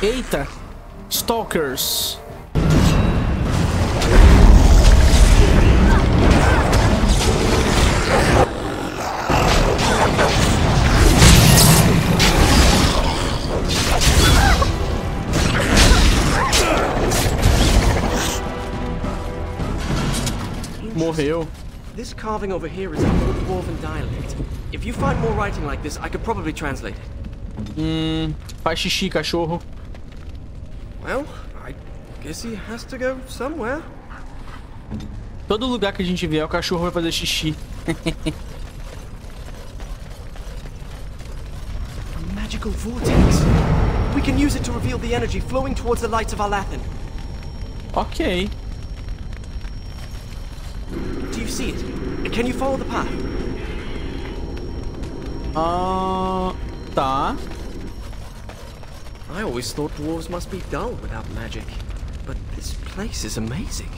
Speaker 1: Eita! Stalkers. Morreu.
Speaker 8: This carving over here is Old Dwarven dialect. If you find more writing like this, I could probably translate it.
Speaker 1: Hum, faz xixi, cachorro.
Speaker 8: Well, I guess he has to go somewhere.
Speaker 1: Todo lugar que a gente vier, o cachorro vai fazer xixi.
Speaker 8: A magical vortex. We can use it to reveal the energy flowing towards the lights of Alathan.
Speaker 1: ok.
Speaker 8: Do you see it? Can you follow the path?
Speaker 1: Ah, tá.
Speaker 8: I always thought dwarves must be dull without magic. But this place is amazing.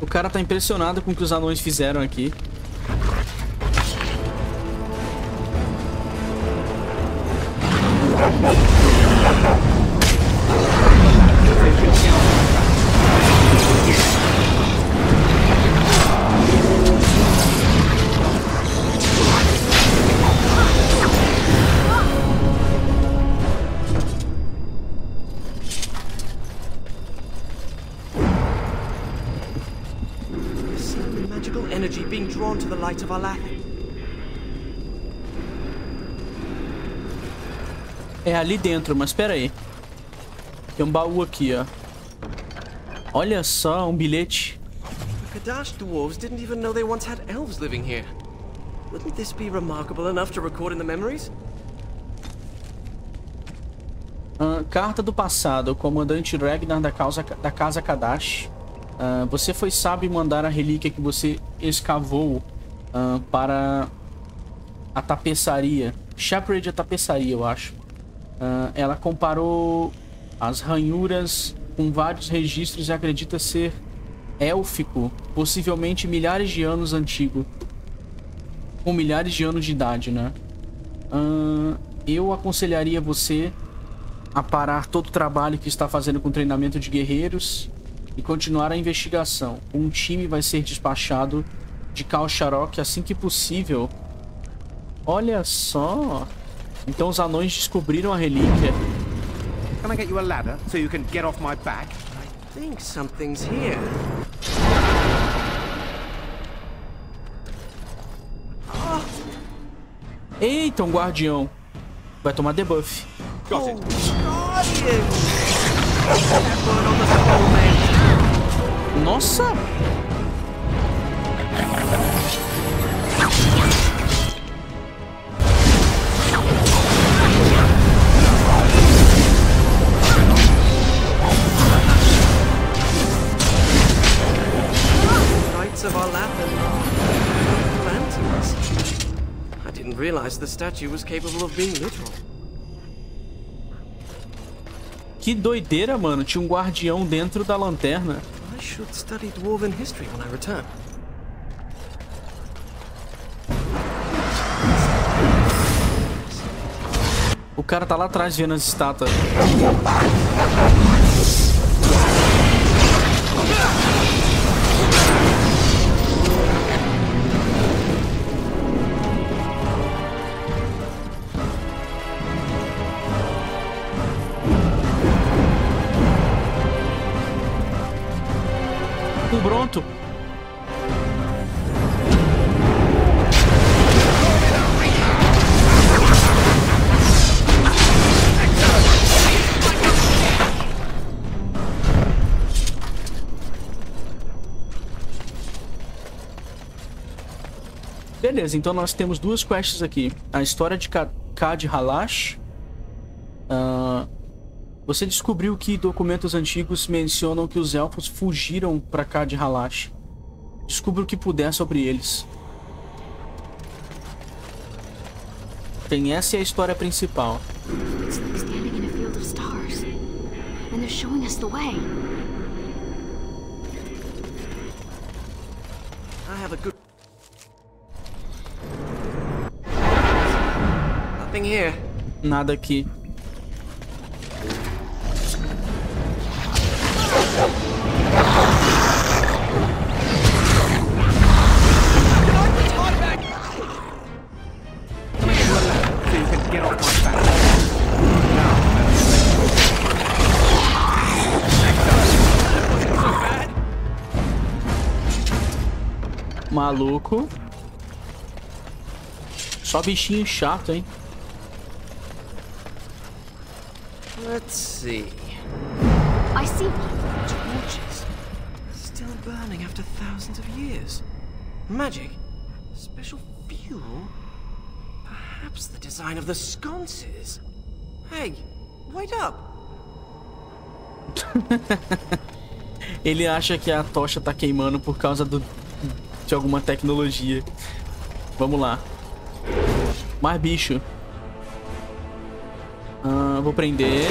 Speaker 1: O cara tá impressionado com o que os anões fizeram aqui. Ali dentro, mas pera aí. Tem um baú aqui, ó. Olha só, um bilhete.
Speaker 8: The Kadash dwarves didn't even know they once had elves living here. Wouldn't this be remarkable enough to record in the memories?
Speaker 1: Ah, carta do passado, comandante Ragnar da, causa, da Casa Kadash. Ah, você foi sábio mandar a relíquia que você escavou ah, para a tapeçaria. Shepherd a tapeçaria, eu acho. Ah, ela comparou as ranhuras com vários registros e acredita ser élfico, possivelmente milhares de anos antigo. Com milhares de anos de idade, né? Ah, eu aconselharia você a parar todo o trabalho que está fazendo com treinamento de guerreiros e continuar a investigação. Um time vai ser despachado de Kalsharok assim que possível. Olha só. Então os anões descobriram a relíquia.
Speaker 4: Can I get you a ladder so you can get off my back?
Speaker 8: I think something's here.
Speaker 1: Eita, um guardião. Vai tomar debuff.
Speaker 4: Got it.
Speaker 1: Nossa!
Speaker 8: I didn't realize the statue was capable of being literal.
Speaker 1: Que doideira, mano. Tinha um guardião dentro da lanterna.
Speaker 8: I should study dwarven history when I return.
Speaker 1: O cara tá lá atrás vendo as estátuas. Beleza, então nós temos duas quests aqui. A história de Ka- Kad Halash. Ah, você descobriu que documentos antigos mencionam que os elfos fugiram para Kad Halash. Descubra o que puder sobre eles. Tem essa é a história principal.
Speaker 3: It's like standing in a field of stars. And they're showing us the way.
Speaker 8: I have a good. Nothing here.
Speaker 1: Nada aqui. Maluco. Só bichinho chato, hein?
Speaker 8: Let's see.
Speaker 3: I see one.
Speaker 8: Torches. Still burning after thousands of years. Magic. Special fuel. Perhaps the design of the sconces. Hey, wait up.
Speaker 1: Ele acha que a tocha tá queimando por causa do, de alguma tecnologia. Vamos lá. Mais bicho. Ah, vou prender.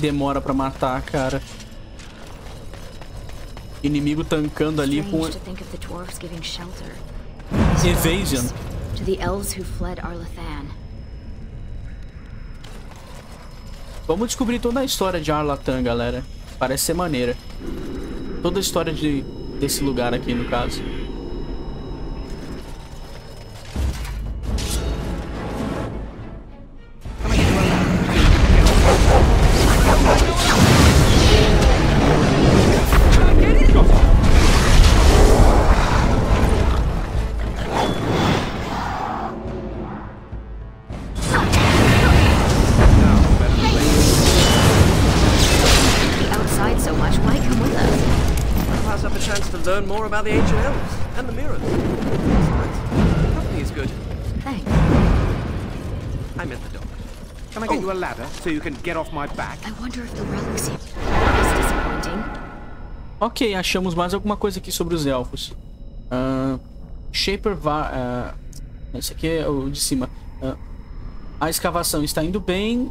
Speaker 1: Demora pra matar, cara. Inimigo tancando ali com evasion.
Speaker 3: To the elves who fled Arlathan.
Speaker 1: Vamos descobrir toda a história de Arlatan, galera. Parece ser maneira. Toda a história de, desse lugar aqui, no caso.
Speaker 8: More about the ancient elves and the mirrors. Besides, company is good.
Speaker 3: Thanks.
Speaker 8: I met the dog.
Speaker 4: Can I get you a ladder so you can get off my back?
Speaker 3: I wonder if the relics here disappointing.
Speaker 1: Ok, achamos mais alguma coisa aqui sobre os elfos. Ahn, Shaper va ah, esse aqui é o de cima. Ah, a escavação está indo bem.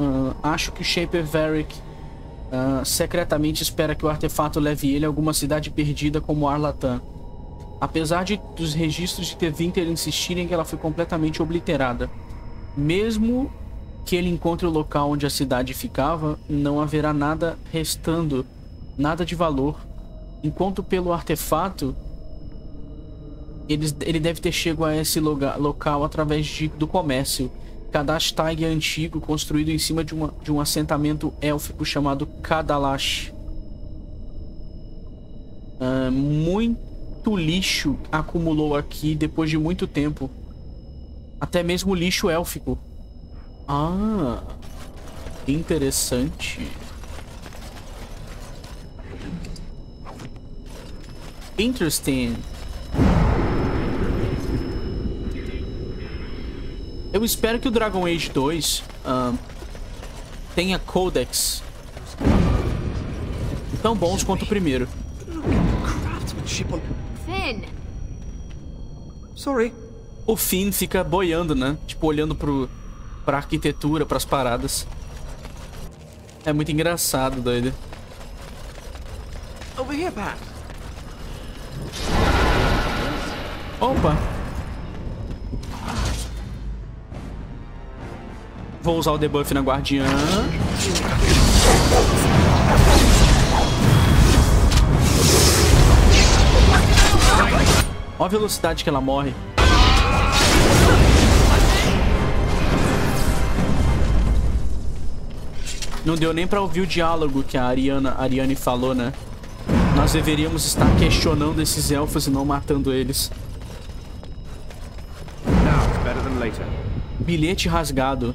Speaker 1: Ah, acho que o Shaper Varric ah, secretamente espera que o artefato leve ele a alguma cidade perdida como Arlatan. Apesar de dos registros de Tevinter insistirem que ela foi completamente obliterada. Mesmo que ele encontre o local onde a cidade ficava, não haverá nada restando, nada de valor. Enquanto pelo artefato, eles, ele deve ter chego a esse local através de, do comércio. Kadashtag antigo, construído em cima de, uma, de um assentamento élfico chamado Kadalash. Ah, muito lixo acumulou aqui depois de muito tempo. Até mesmo lixo élfico. Ah, interessante. Interesting. Eu espero que o Dragon Age 2 ahn, tenha codex tão bons quanto o primeiro. O Finn fica boiando, né? Tipo, olhando pro, pra arquitetura, pras paradas. É muito engraçado, doido.
Speaker 8: Over here, Pat.
Speaker 1: Opa! Vou usar o debuff na guardiã. Olha a velocidade que ela morre. Não deu nem pra ouvir o diálogo que a Ariana, a Ariane falou, né? Nós deveríamos estar questionando esses elfos e não matando eles. Bilhete rasgado.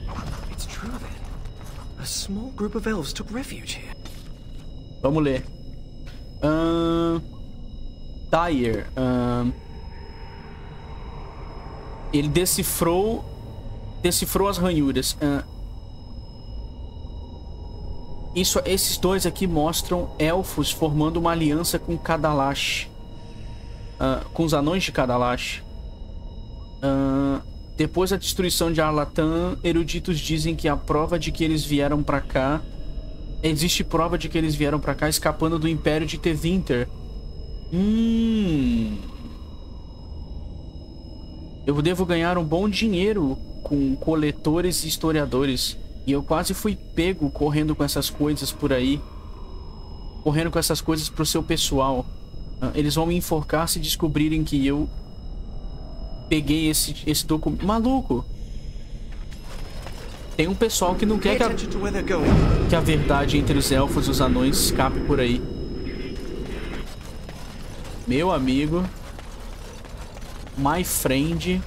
Speaker 8: A small group of elves took refuge here.
Speaker 1: Vamos ler. Ahn... Dyer. ahn, Ele decifrou... Decifrou as ranhuras. Ahn, Isso, esses dois aqui mostram elfos formando uma aliança com Kadalash. Ah, com os anões de Kadalash. Ah, depois da destruição de Arlatan, eruditos dizem que a prova de que eles vieram pra cá... Existe prova de que eles vieram pra cá escapando do Império de Tevinter. Hum... Eu devo ganhar um bom dinheiro com coletores e historiadores. E eu quase fui pego correndo com essas coisas por aí. Correndo com essas coisas pro seu pessoal. Ah, Eles vão me enforcar se descobrirem que eu peguei esse, esse documento. Maluco! Tem um pessoal que não quer que a, que a verdade entre os elfos e os anões escape por aí. Meu amigo. My friend.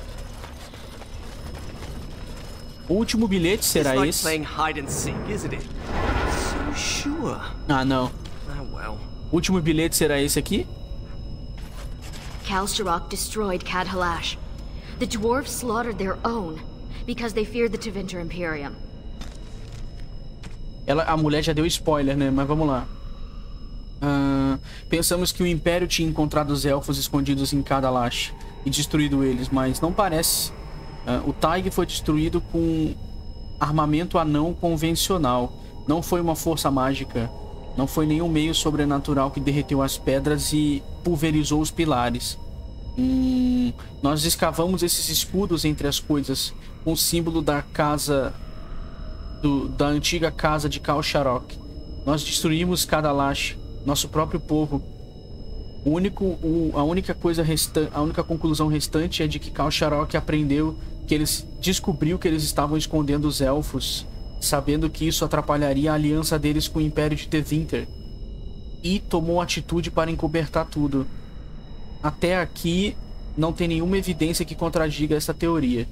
Speaker 1: O último bilhete será esse?
Speaker 8: playing hide and seek, isn't it? So sure.
Speaker 1: Ah, não.
Speaker 8: Ah, well.
Speaker 1: O último bilhete será esse aqui?
Speaker 3: Kalstarok destroyed Kadhalash. The dwarves slaughtered their own because they feared the Tevinter Imperium.
Speaker 1: Ela, a mulher já deu spoiler, né? Mas vamos lá. Ah, pensamos que o Império tinha encontrado os elfos escondidos em Kadalash e destruído eles, mas não parece. Ah, o Taig foi destruído com armamento anão convencional. Não foi uma força mágica. Não foi nenhum meio sobrenatural que derreteu as pedras e pulverizou os pilares. Nós escavamos esses escudos entre as coisas, com o símbolo da casa do- da antiga casa de Kalsharok. Nós destruímos Kadalash, nosso próprio povo. O único, o- a única coisa restante, a única conclusão restante é de que Kalsharok aprendeu que eles descobriu que eles estavam escondendo os elfos, sabendo que isso atrapalharia a aliança deles com o Império de Tevinter, e tomou atitude para encobertar tudo. Até aqui não tem nenhuma evidência que contradiga essa teoria.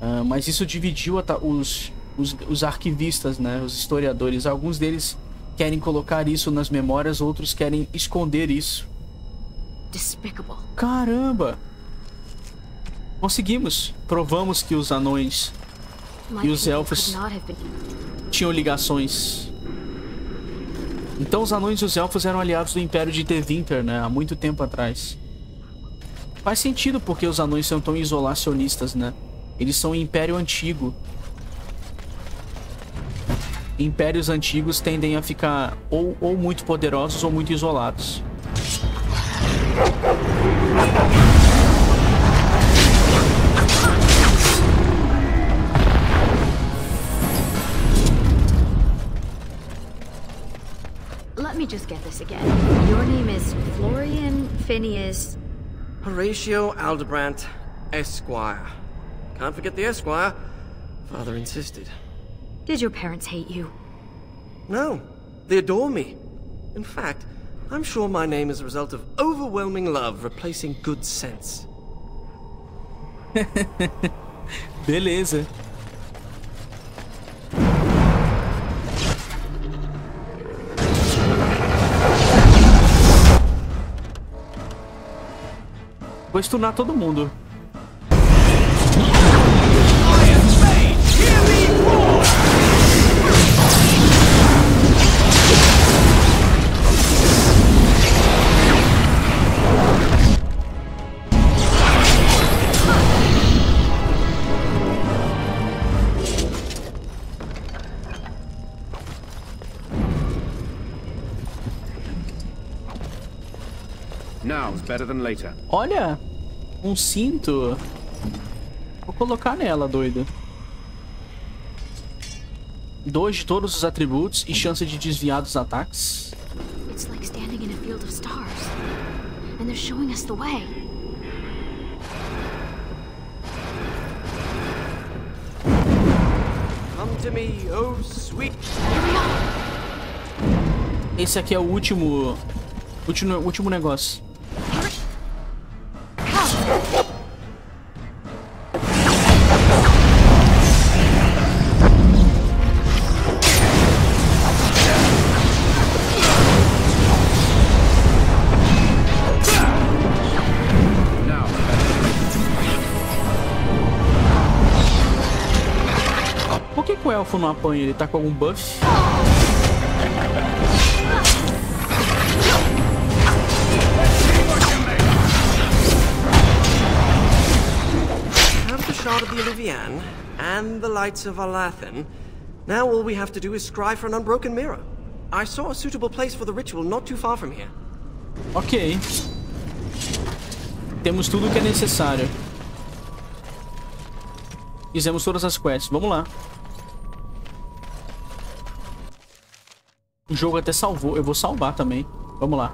Speaker 1: Ah, mas isso dividiu os, os, os arquivistas, né, os historiadores. Alguns deles querem colocar isso nas memórias, outros querem esconder isso.
Speaker 3: Despicable.
Speaker 1: Caramba! Conseguimos. Provamos que os anões E os elfos? tinham ligações. Então os anões e os elfos eram aliados do Império de Tevinter, né? Há muito tempo atrás. Faz sentido porque os anões são tão isolacionistas, né? Eles são um império antigo. Impérios antigos tendem a ficar ou, ou muito poderosos ou muito isolados.
Speaker 3: Just get this again. Your name is Florian Phineas.
Speaker 8: Horatio Aldebrandt, Esquire. Can't forget the Esquire. Father insisted.
Speaker 3: Did your parents hate you?
Speaker 8: No, they adore me. In fact, I'm sure my name is a result of overwhelming love replacing good sense.
Speaker 1: Beleza. Vou stunar todo mundo. Olha, um cinto. Vou colocar nela, doido. Dois de todos os atributos e chance de desviar dos ataques.
Speaker 3: It's like standing in a field of stars. And they're showing us the way.
Speaker 8: Come to me, oh sweet.
Speaker 1: Esse aqui é o último, último, último negócio. Não apanha? Ele tá com algum buff?
Speaker 8: The shard of the Olivian and the lights of Alathan. Now all we have to do is scry for an unbroken mirror. I saw a suitable place for the ritual not too far from here.
Speaker 1: Ok. Temos tudo o que é necessário. Fizemos todas as quests. Vamos lá. O jogo até salvou. Eu vou salvar também. Vamos lá.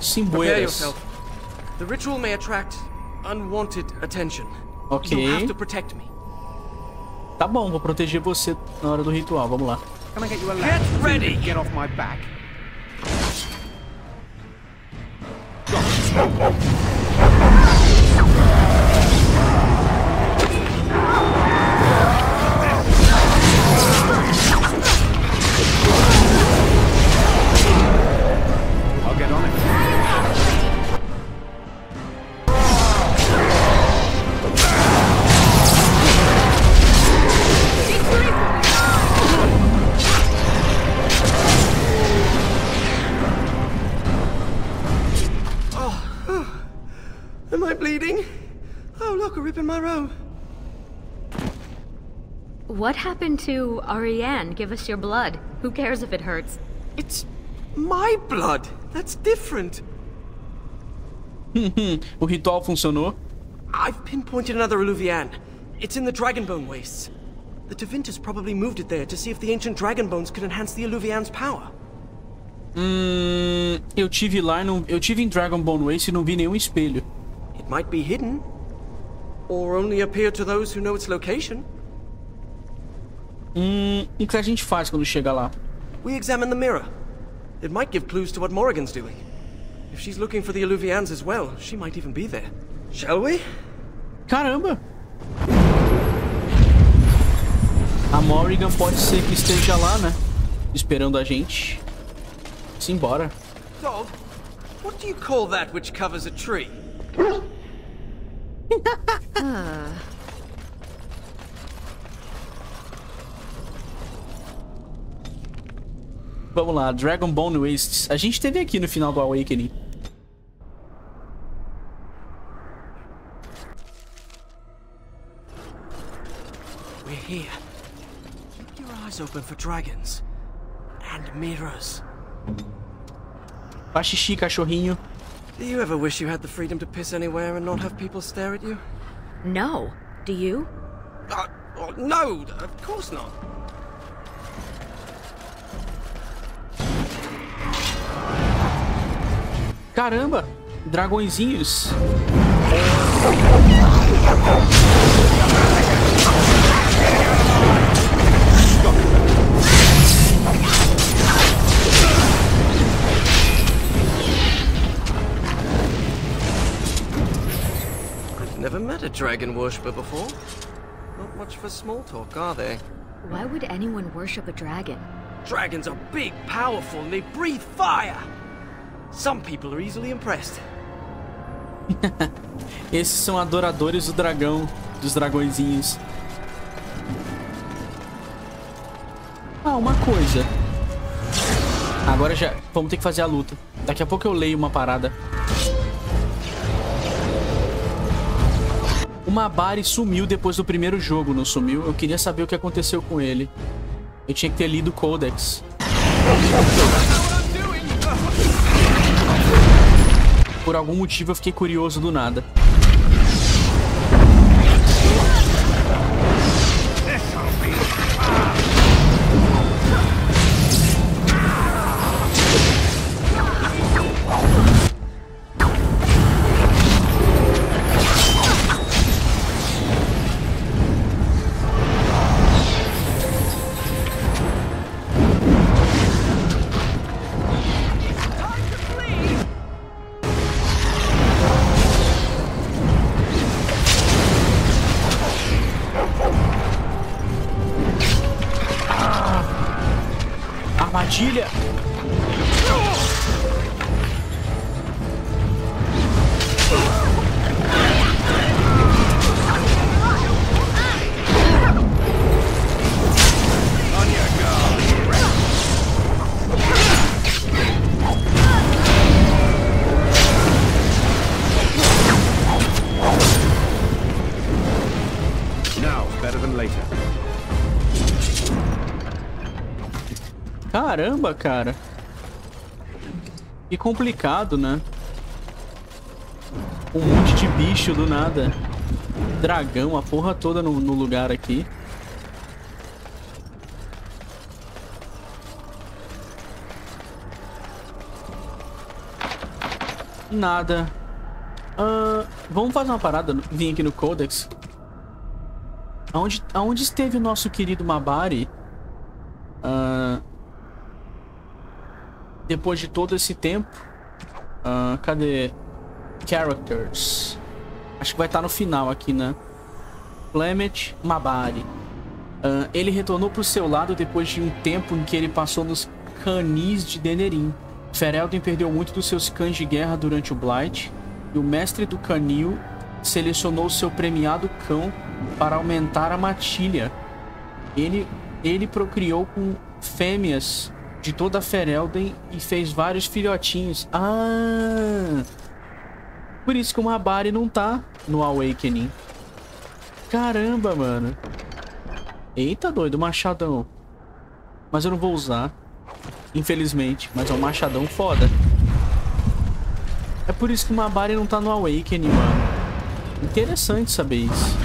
Speaker 1: Simboeiras.
Speaker 8: The ritual may attract unwanted attention.
Speaker 1: Ok.
Speaker 8: You have to protect me.
Speaker 1: Tá bom, vou proteger você na hora do ritual. Vamos lá.
Speaker 4: Get
Speaker 8: ready!
Speaker 4: Get off my back.
Speaker 3: Happened to Ariane? Give us your blood. Who cares if it hurts?
Speaker 8: It's my blood. That's different. Hmm, hmm.
Speaker 1: o ritual funcionou.
Speaker 8: I've pinpointed another Illuvian. It's in the Dragonbone wastes. The Tevintus probably moved it there to see if the ancient dragon bones could enhance the Illuvian's power.
Speaker 1: Hum, eu tive lá, e não, eu tive em Dragon Bone Waste e não vi nenhum espelho.
Speaker 8: It might be hidden, or only appear to those who know its location.
Speaker 1: Hum, o que a gente faz quando chega lá?
Speaker 8: We examine the mirror. It might give clues to what Morrigan's doing. If she's looking for the Illuvians as well, she might even be there. Shall we?
Speaker 1: Caramba! A Morrigan pode ser que esteja lá, né? Esperando a gente. Simbora.
Speaker 8: Dog, what do you call that which covers a tree?
Speaker 1: Vamos lá, Dragon Bone Wastes. A gente teve aqui no final do Awakening.
Speaker 8: We're here. Keep your eyes open for dragons. And mirrors.
Speaker 1: Faz xixi, cachorrinho.
Speaker 8: Do you ever wish you had the freedom to piss anywhere and not have people stare at you?
Speaker 3: No. Do you?
Speaker 8: Uh, oh, no, of course not.
Speaker 1: Caramba! Dragõezinhos.
Speaker 8: I've never met a dragon worshipper before. Not much for small talk, are they?
Speaker 3: Why would anyone worship a dragon?
Speaker 8: Dragons are big, powerful, and they breathe fire. Some people are easily impressed.
Speaker 1: Esses são adoradores do dragão, dos dragõezinhos. Ah, uma coisa. Agora já. Vamos ter que fazer a luta. Daqui a pouco eu leio uma parada. O Mabari sumiu depois do primeiro jogo, não sumiu? Eu queria saber o que aconteceu com ele. Eu tinha que ter lido o Codex. Por algum motivo eu fiquei curioso do nada. Caramba, cara. Que complicado, né? Um monte de bicho do nada. Dragão, a porra toda no, no lugar aqui. Nada. Ah, vamos fazer uma parada, vim aqui no Codex. Aonde, aonde esteve o nosso querido Mabari? Depois de todo esse tempo. Ah, cadê? Characters. Acho que vai estar no final aqui, né? Clement Mabari. Ah, ele retornou pro seu lado depois de um tempo em que ele passou nos canis de Denerim. Ferelden perdeu muito dos seus cães de guerra durante o Blight. E o mestre do canil selecionou seu premiado cão para aumentar a matilha. Ele, ele procriou com fêmeas de toda a Ferelden e fez vários filhotinhos. Ah! Por isso que o Mabari não tá no Awakening. Caramba, mano. Eita, doido, machadão. Mas eu não vou usar. Infelizmente. Mas é um machadão foda. É por isso que o Mabari não tá no Awakening, mano. Interessante saber isso.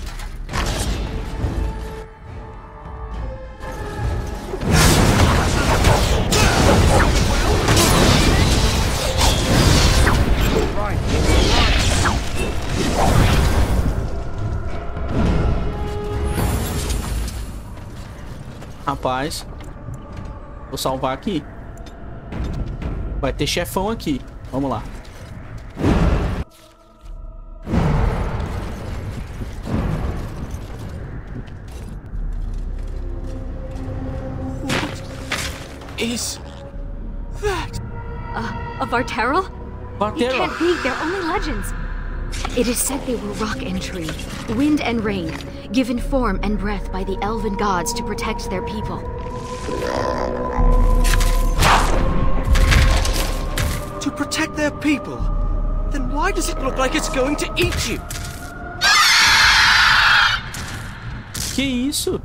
Speaker 1: Rapaz. Vou salvar aqui. Vai ter chefão aqui. Vamos lá.
Speaker 8: Is
Speaker 3: Uh, of Varteril? It
Speaker 1: Varteril.
Speaker 3: can't be. They're only legends. It is said they were rock and tree, wind and rain, given form and breath by the elven gods to protect their people.
Speaker 8: to protect their people? Then why does it look like it's going to eat you?
Speaker 1: Que isso?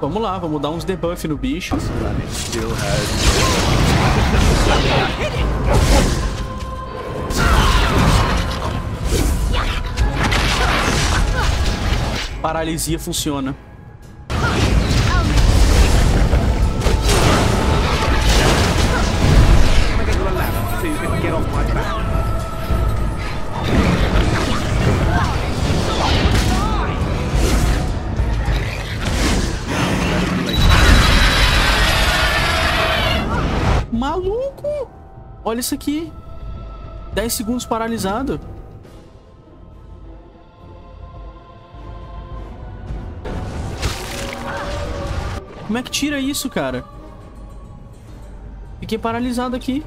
Speaker 1: Vamos lá, vamos dar uns debuff no bicho. Paralisia funciona. Olha isso aqui. 10 segundos paralisado. Como é que tira isso, cara? Fiquei paralisado aqui.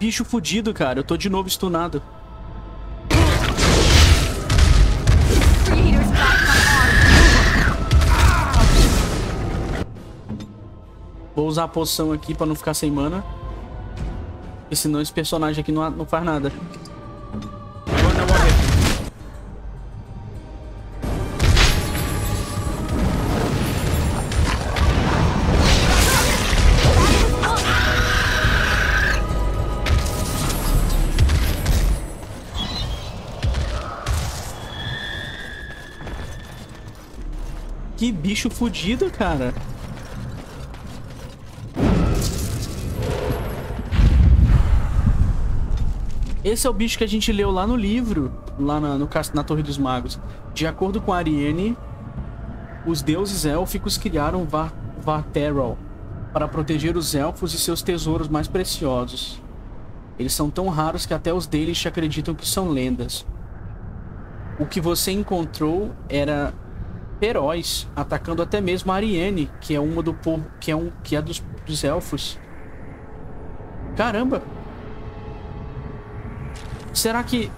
Speaker 1: Bicho fudido, cara. Eu tô de novo stunado. Vou usar a poção aqui pra não ficar sem mana. Porque senão esse personagem aqui não, não faz nada. Que bicho fudido, cara. Esse é o bicho que a gente leu lá no livro, lá na, no, na Torre dos Magos. De acordo com Ariane, os deuses élficos criaram Vaterol para proteger os elfos e seus tesouros mais preciosos. Eles são tão raros que até os deles acreditam que são lendas. O que você encontrou era feroz, atacando até mesmo a Ariane, que é uma do povo, que é um que é dos, dos elfos. Caramba. Será que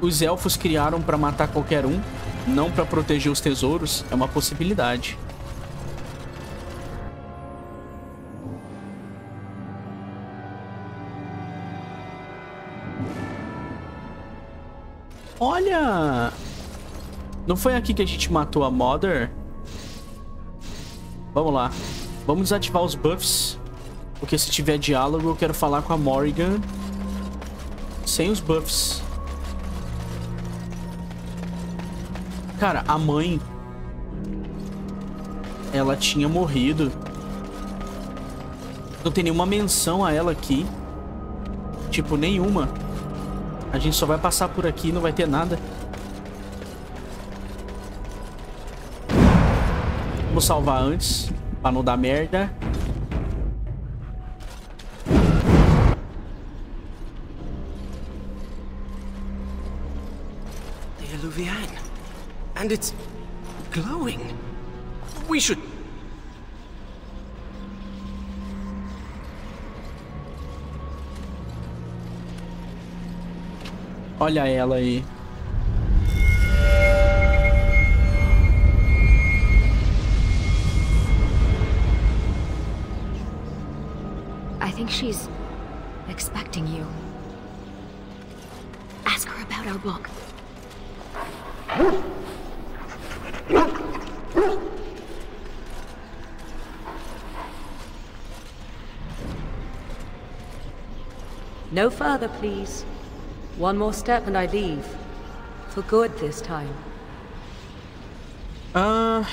Speaker 1: os elfos criaram para matar qualquer um, não para proteger os tesouros? É uma possibilidade. Olha! Não foi aqui que a gente matou a Mother? Vamos lá. Vamos desativar os buffs. Porque se tiver diálogo, eu quero falar com a Morrigan sem os buffs. Cara, a mãe... Ela tinha morrido. Não tem nenhuma menção a ela aqui. Tipo, nenhuma. A gente só vai passar por aqui, não vai ter nada. Vamos salvar antes, pra não dar merda.
Speaker 8: The Eluvian. And it's glowing. We should
Speaker 1: Olha ela aí.
Speaker 3: She's expecting you. Ask her about our book.
Speaker 2: No further, please. One more step and I leave. For good this time.
Speaker 1: Ah.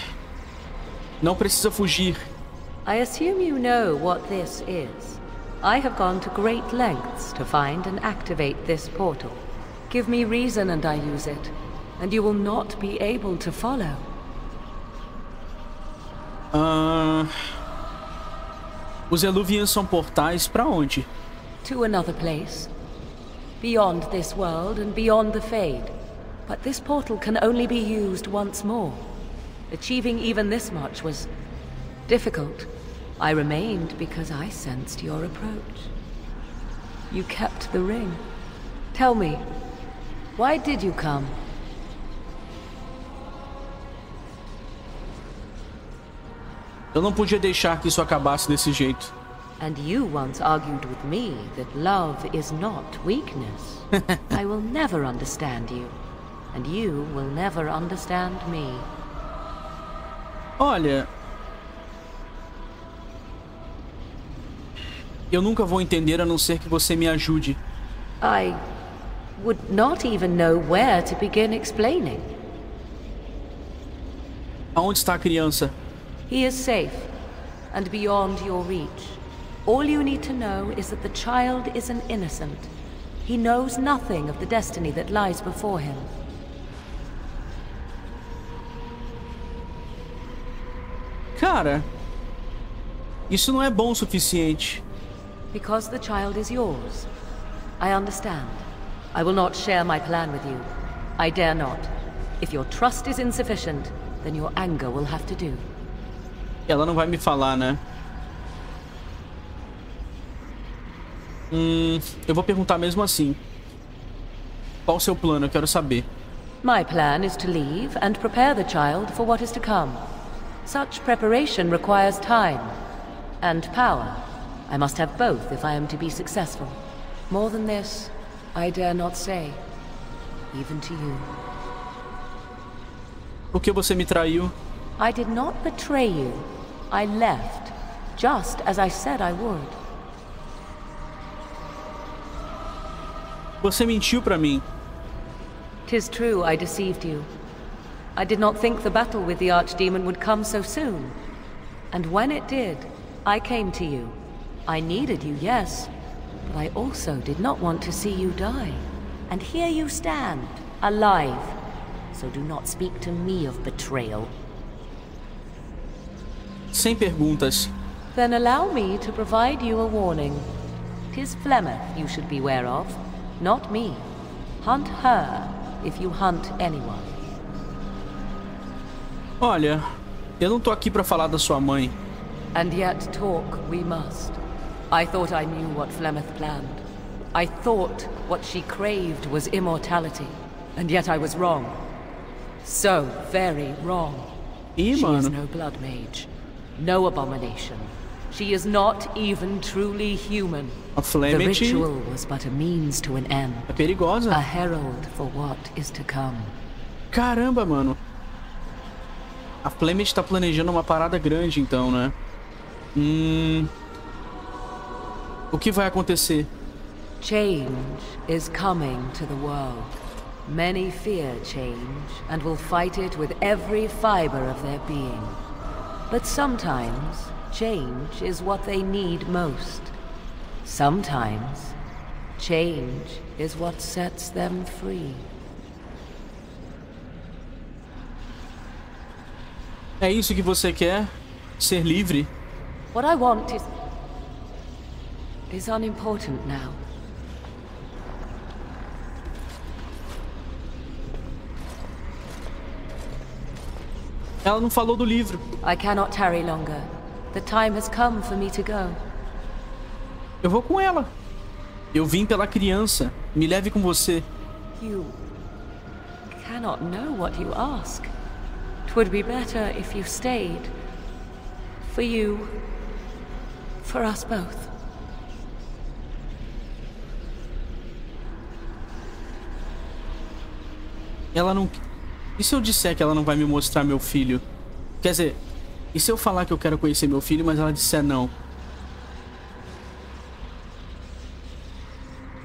Speaker 1: Não precisa fugir.
Speaker 2: I assume you know what this is. I have gone to great lengths to find and activate this portal. Give me reason and I use it, and you will not be able to follow.
Speaker 1: Ah. Os Eluvians são portais para onde?
Speaker 2: To another place. Beyond this world and beyond the Fade. But this portal can only be used once more. Achieving even this much was difficult. I remained because I sensed your approach. You kept the ring. Tell me, why did you come?
Speaker 1: Eu não podia deixar que isso acabasse desse jeito.
Speaker 2: And you once argued with me that love is not weakness. I will never understand you. And you will never understand me.
Speaker 1: Olha. Eu nunca vou entender a não ser que você me ajude.
Speaker 2: I would not even know where to begin explaining.
Speaker 1: Aonde está a criança?
Speaker 2: He is safe and beyond your reach. All you need to know is that the child is an innocent. He knows nothing of the destiny that lies before him.
Speaker 1: Cara, isso não é bom o suficiente.
Speaker 2: Because the child is yours. I understand. I will not share my plan with you. I dare not. If your trust is insufficient, then your anger will have to do.
Speaker 1: Ela não vai me falar, né? Hum, eu vou perguntar mesmo assim. Qual o seu plano? Eu quero saber.
Speaker 2: My plan is to leave and prepare the child for what is to come. Such preparation requires time and power. I must have both if I am to be successful. More than this, I dare not say, even to you.
Speaker 1: Por que você me traiu?
Speaker 2: I did not betray you. I left, just as I said I would.
Speaker 1: Você mentiu para mim.
Speaker 2: Tis true I deceived you. I did not think the battle with the Archdemon would come so soon. And when it did, I came to you. I needed you, yes, but I also did not want to see you die. And here you stand, alive. So do not speak to me of betrayal.
Speaker 1: Sem perguntas.
Speaker 2: Then allow me to provide you a warning. Tis Flemeth you should beware of, not me. Hunt her if you hunt anyone.
Speaker 1: Olha, eu não tô aqui pra falar da sua mãe.
Speaker 2: And yet talk we must. I thought I knew what Flemeth planned. I thought what she craved was immortality. And yet I was wrong. So very wrong.
Speaker 1: Ih,
Speaker 2: she
Speaker 1: mano.
Speaker 2: is no blood mage. No abomination. She is not even truly human.
Speaker 1: A
Speaker 2: The
Speaker 1: Flemeth
Speaker 2: ritual was but a means to an end.
Speaker 1: é perigosa.
Speaker 2: A herald for what is to come.
Speaker 1: Caramba, mano. A Flemeth tá planejando uma parada grande, então, né? Hum... O que vai acontecer?
Speaker 2: Change is coming to the world. Many fear change and will fight it with every fiber of their being. But sometimes, change is what they need most. Sometimes, change is what sets them free.
Speaker 1: É isso que você quer? Ser livre?
Speaker 2: What I want is. Is unimportant now.
Speaker 1: Ela não falou do livro.
Speaker 2: I cannot tarry longer. The time has come for me to go.
Speaker 1: Eu vou com ela. Eu vim pela criança. Me leve com você.
Speaker 2: You cannot know what you ask. Twould be better if you stayed. For you. For us both.
Speaker 1: Ela não. E se eu disser que ela não vai me mostrar meu filho? Quer dizer, e se eu falar que eu quero conhecer meu filho, mas ela disser não?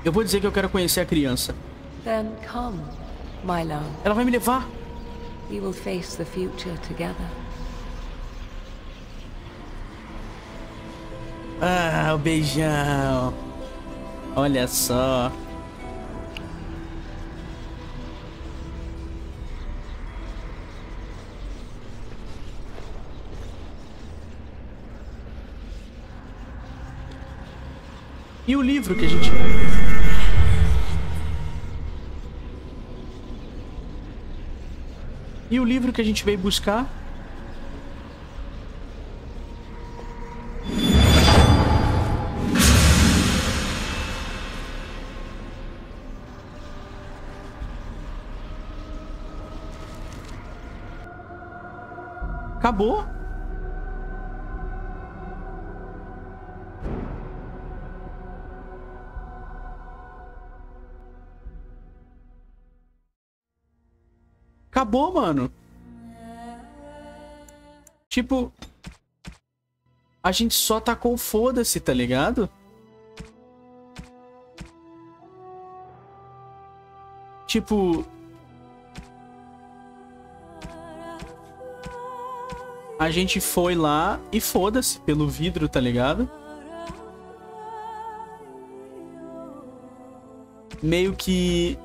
Speaker 1: Eu vou dizer que eu quero conhecer a criança.
Speaker 2: Then come, my love.
Speaker 1: Ela vai me levar?
Speaker 2: We will face the future together.
Speaker 1: Ah, o beijão. Olha só. E o livro que a gente. E o livro que a gente veio buscar? Acabou? Acabou, mano. Tipo... A gente só tacou foda-se, tá ligado? Tipo... A gente foi lá e foda-se pelo vidro, tá ligado? Meio que...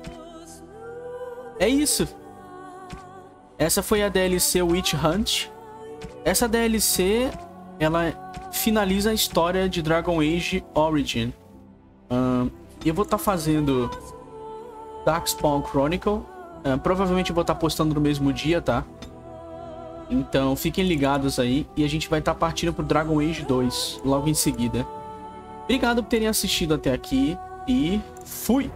Speaker 1: É isso. Essa foi a DLC Witch Hunt. Essa DLC, ela finaliza a história de Dragon Age Origin. Ahn, eu vou estar fazendo Darkspawn Chronicle. Ahn, provavelmente eu vou estar postando no mesmo dia, tá? Então fiquem ligados aí. E a gente vai estar partindo pro Dragon Age 2 logo em seguida. Obrigado por terem assistido até aqui. E fui!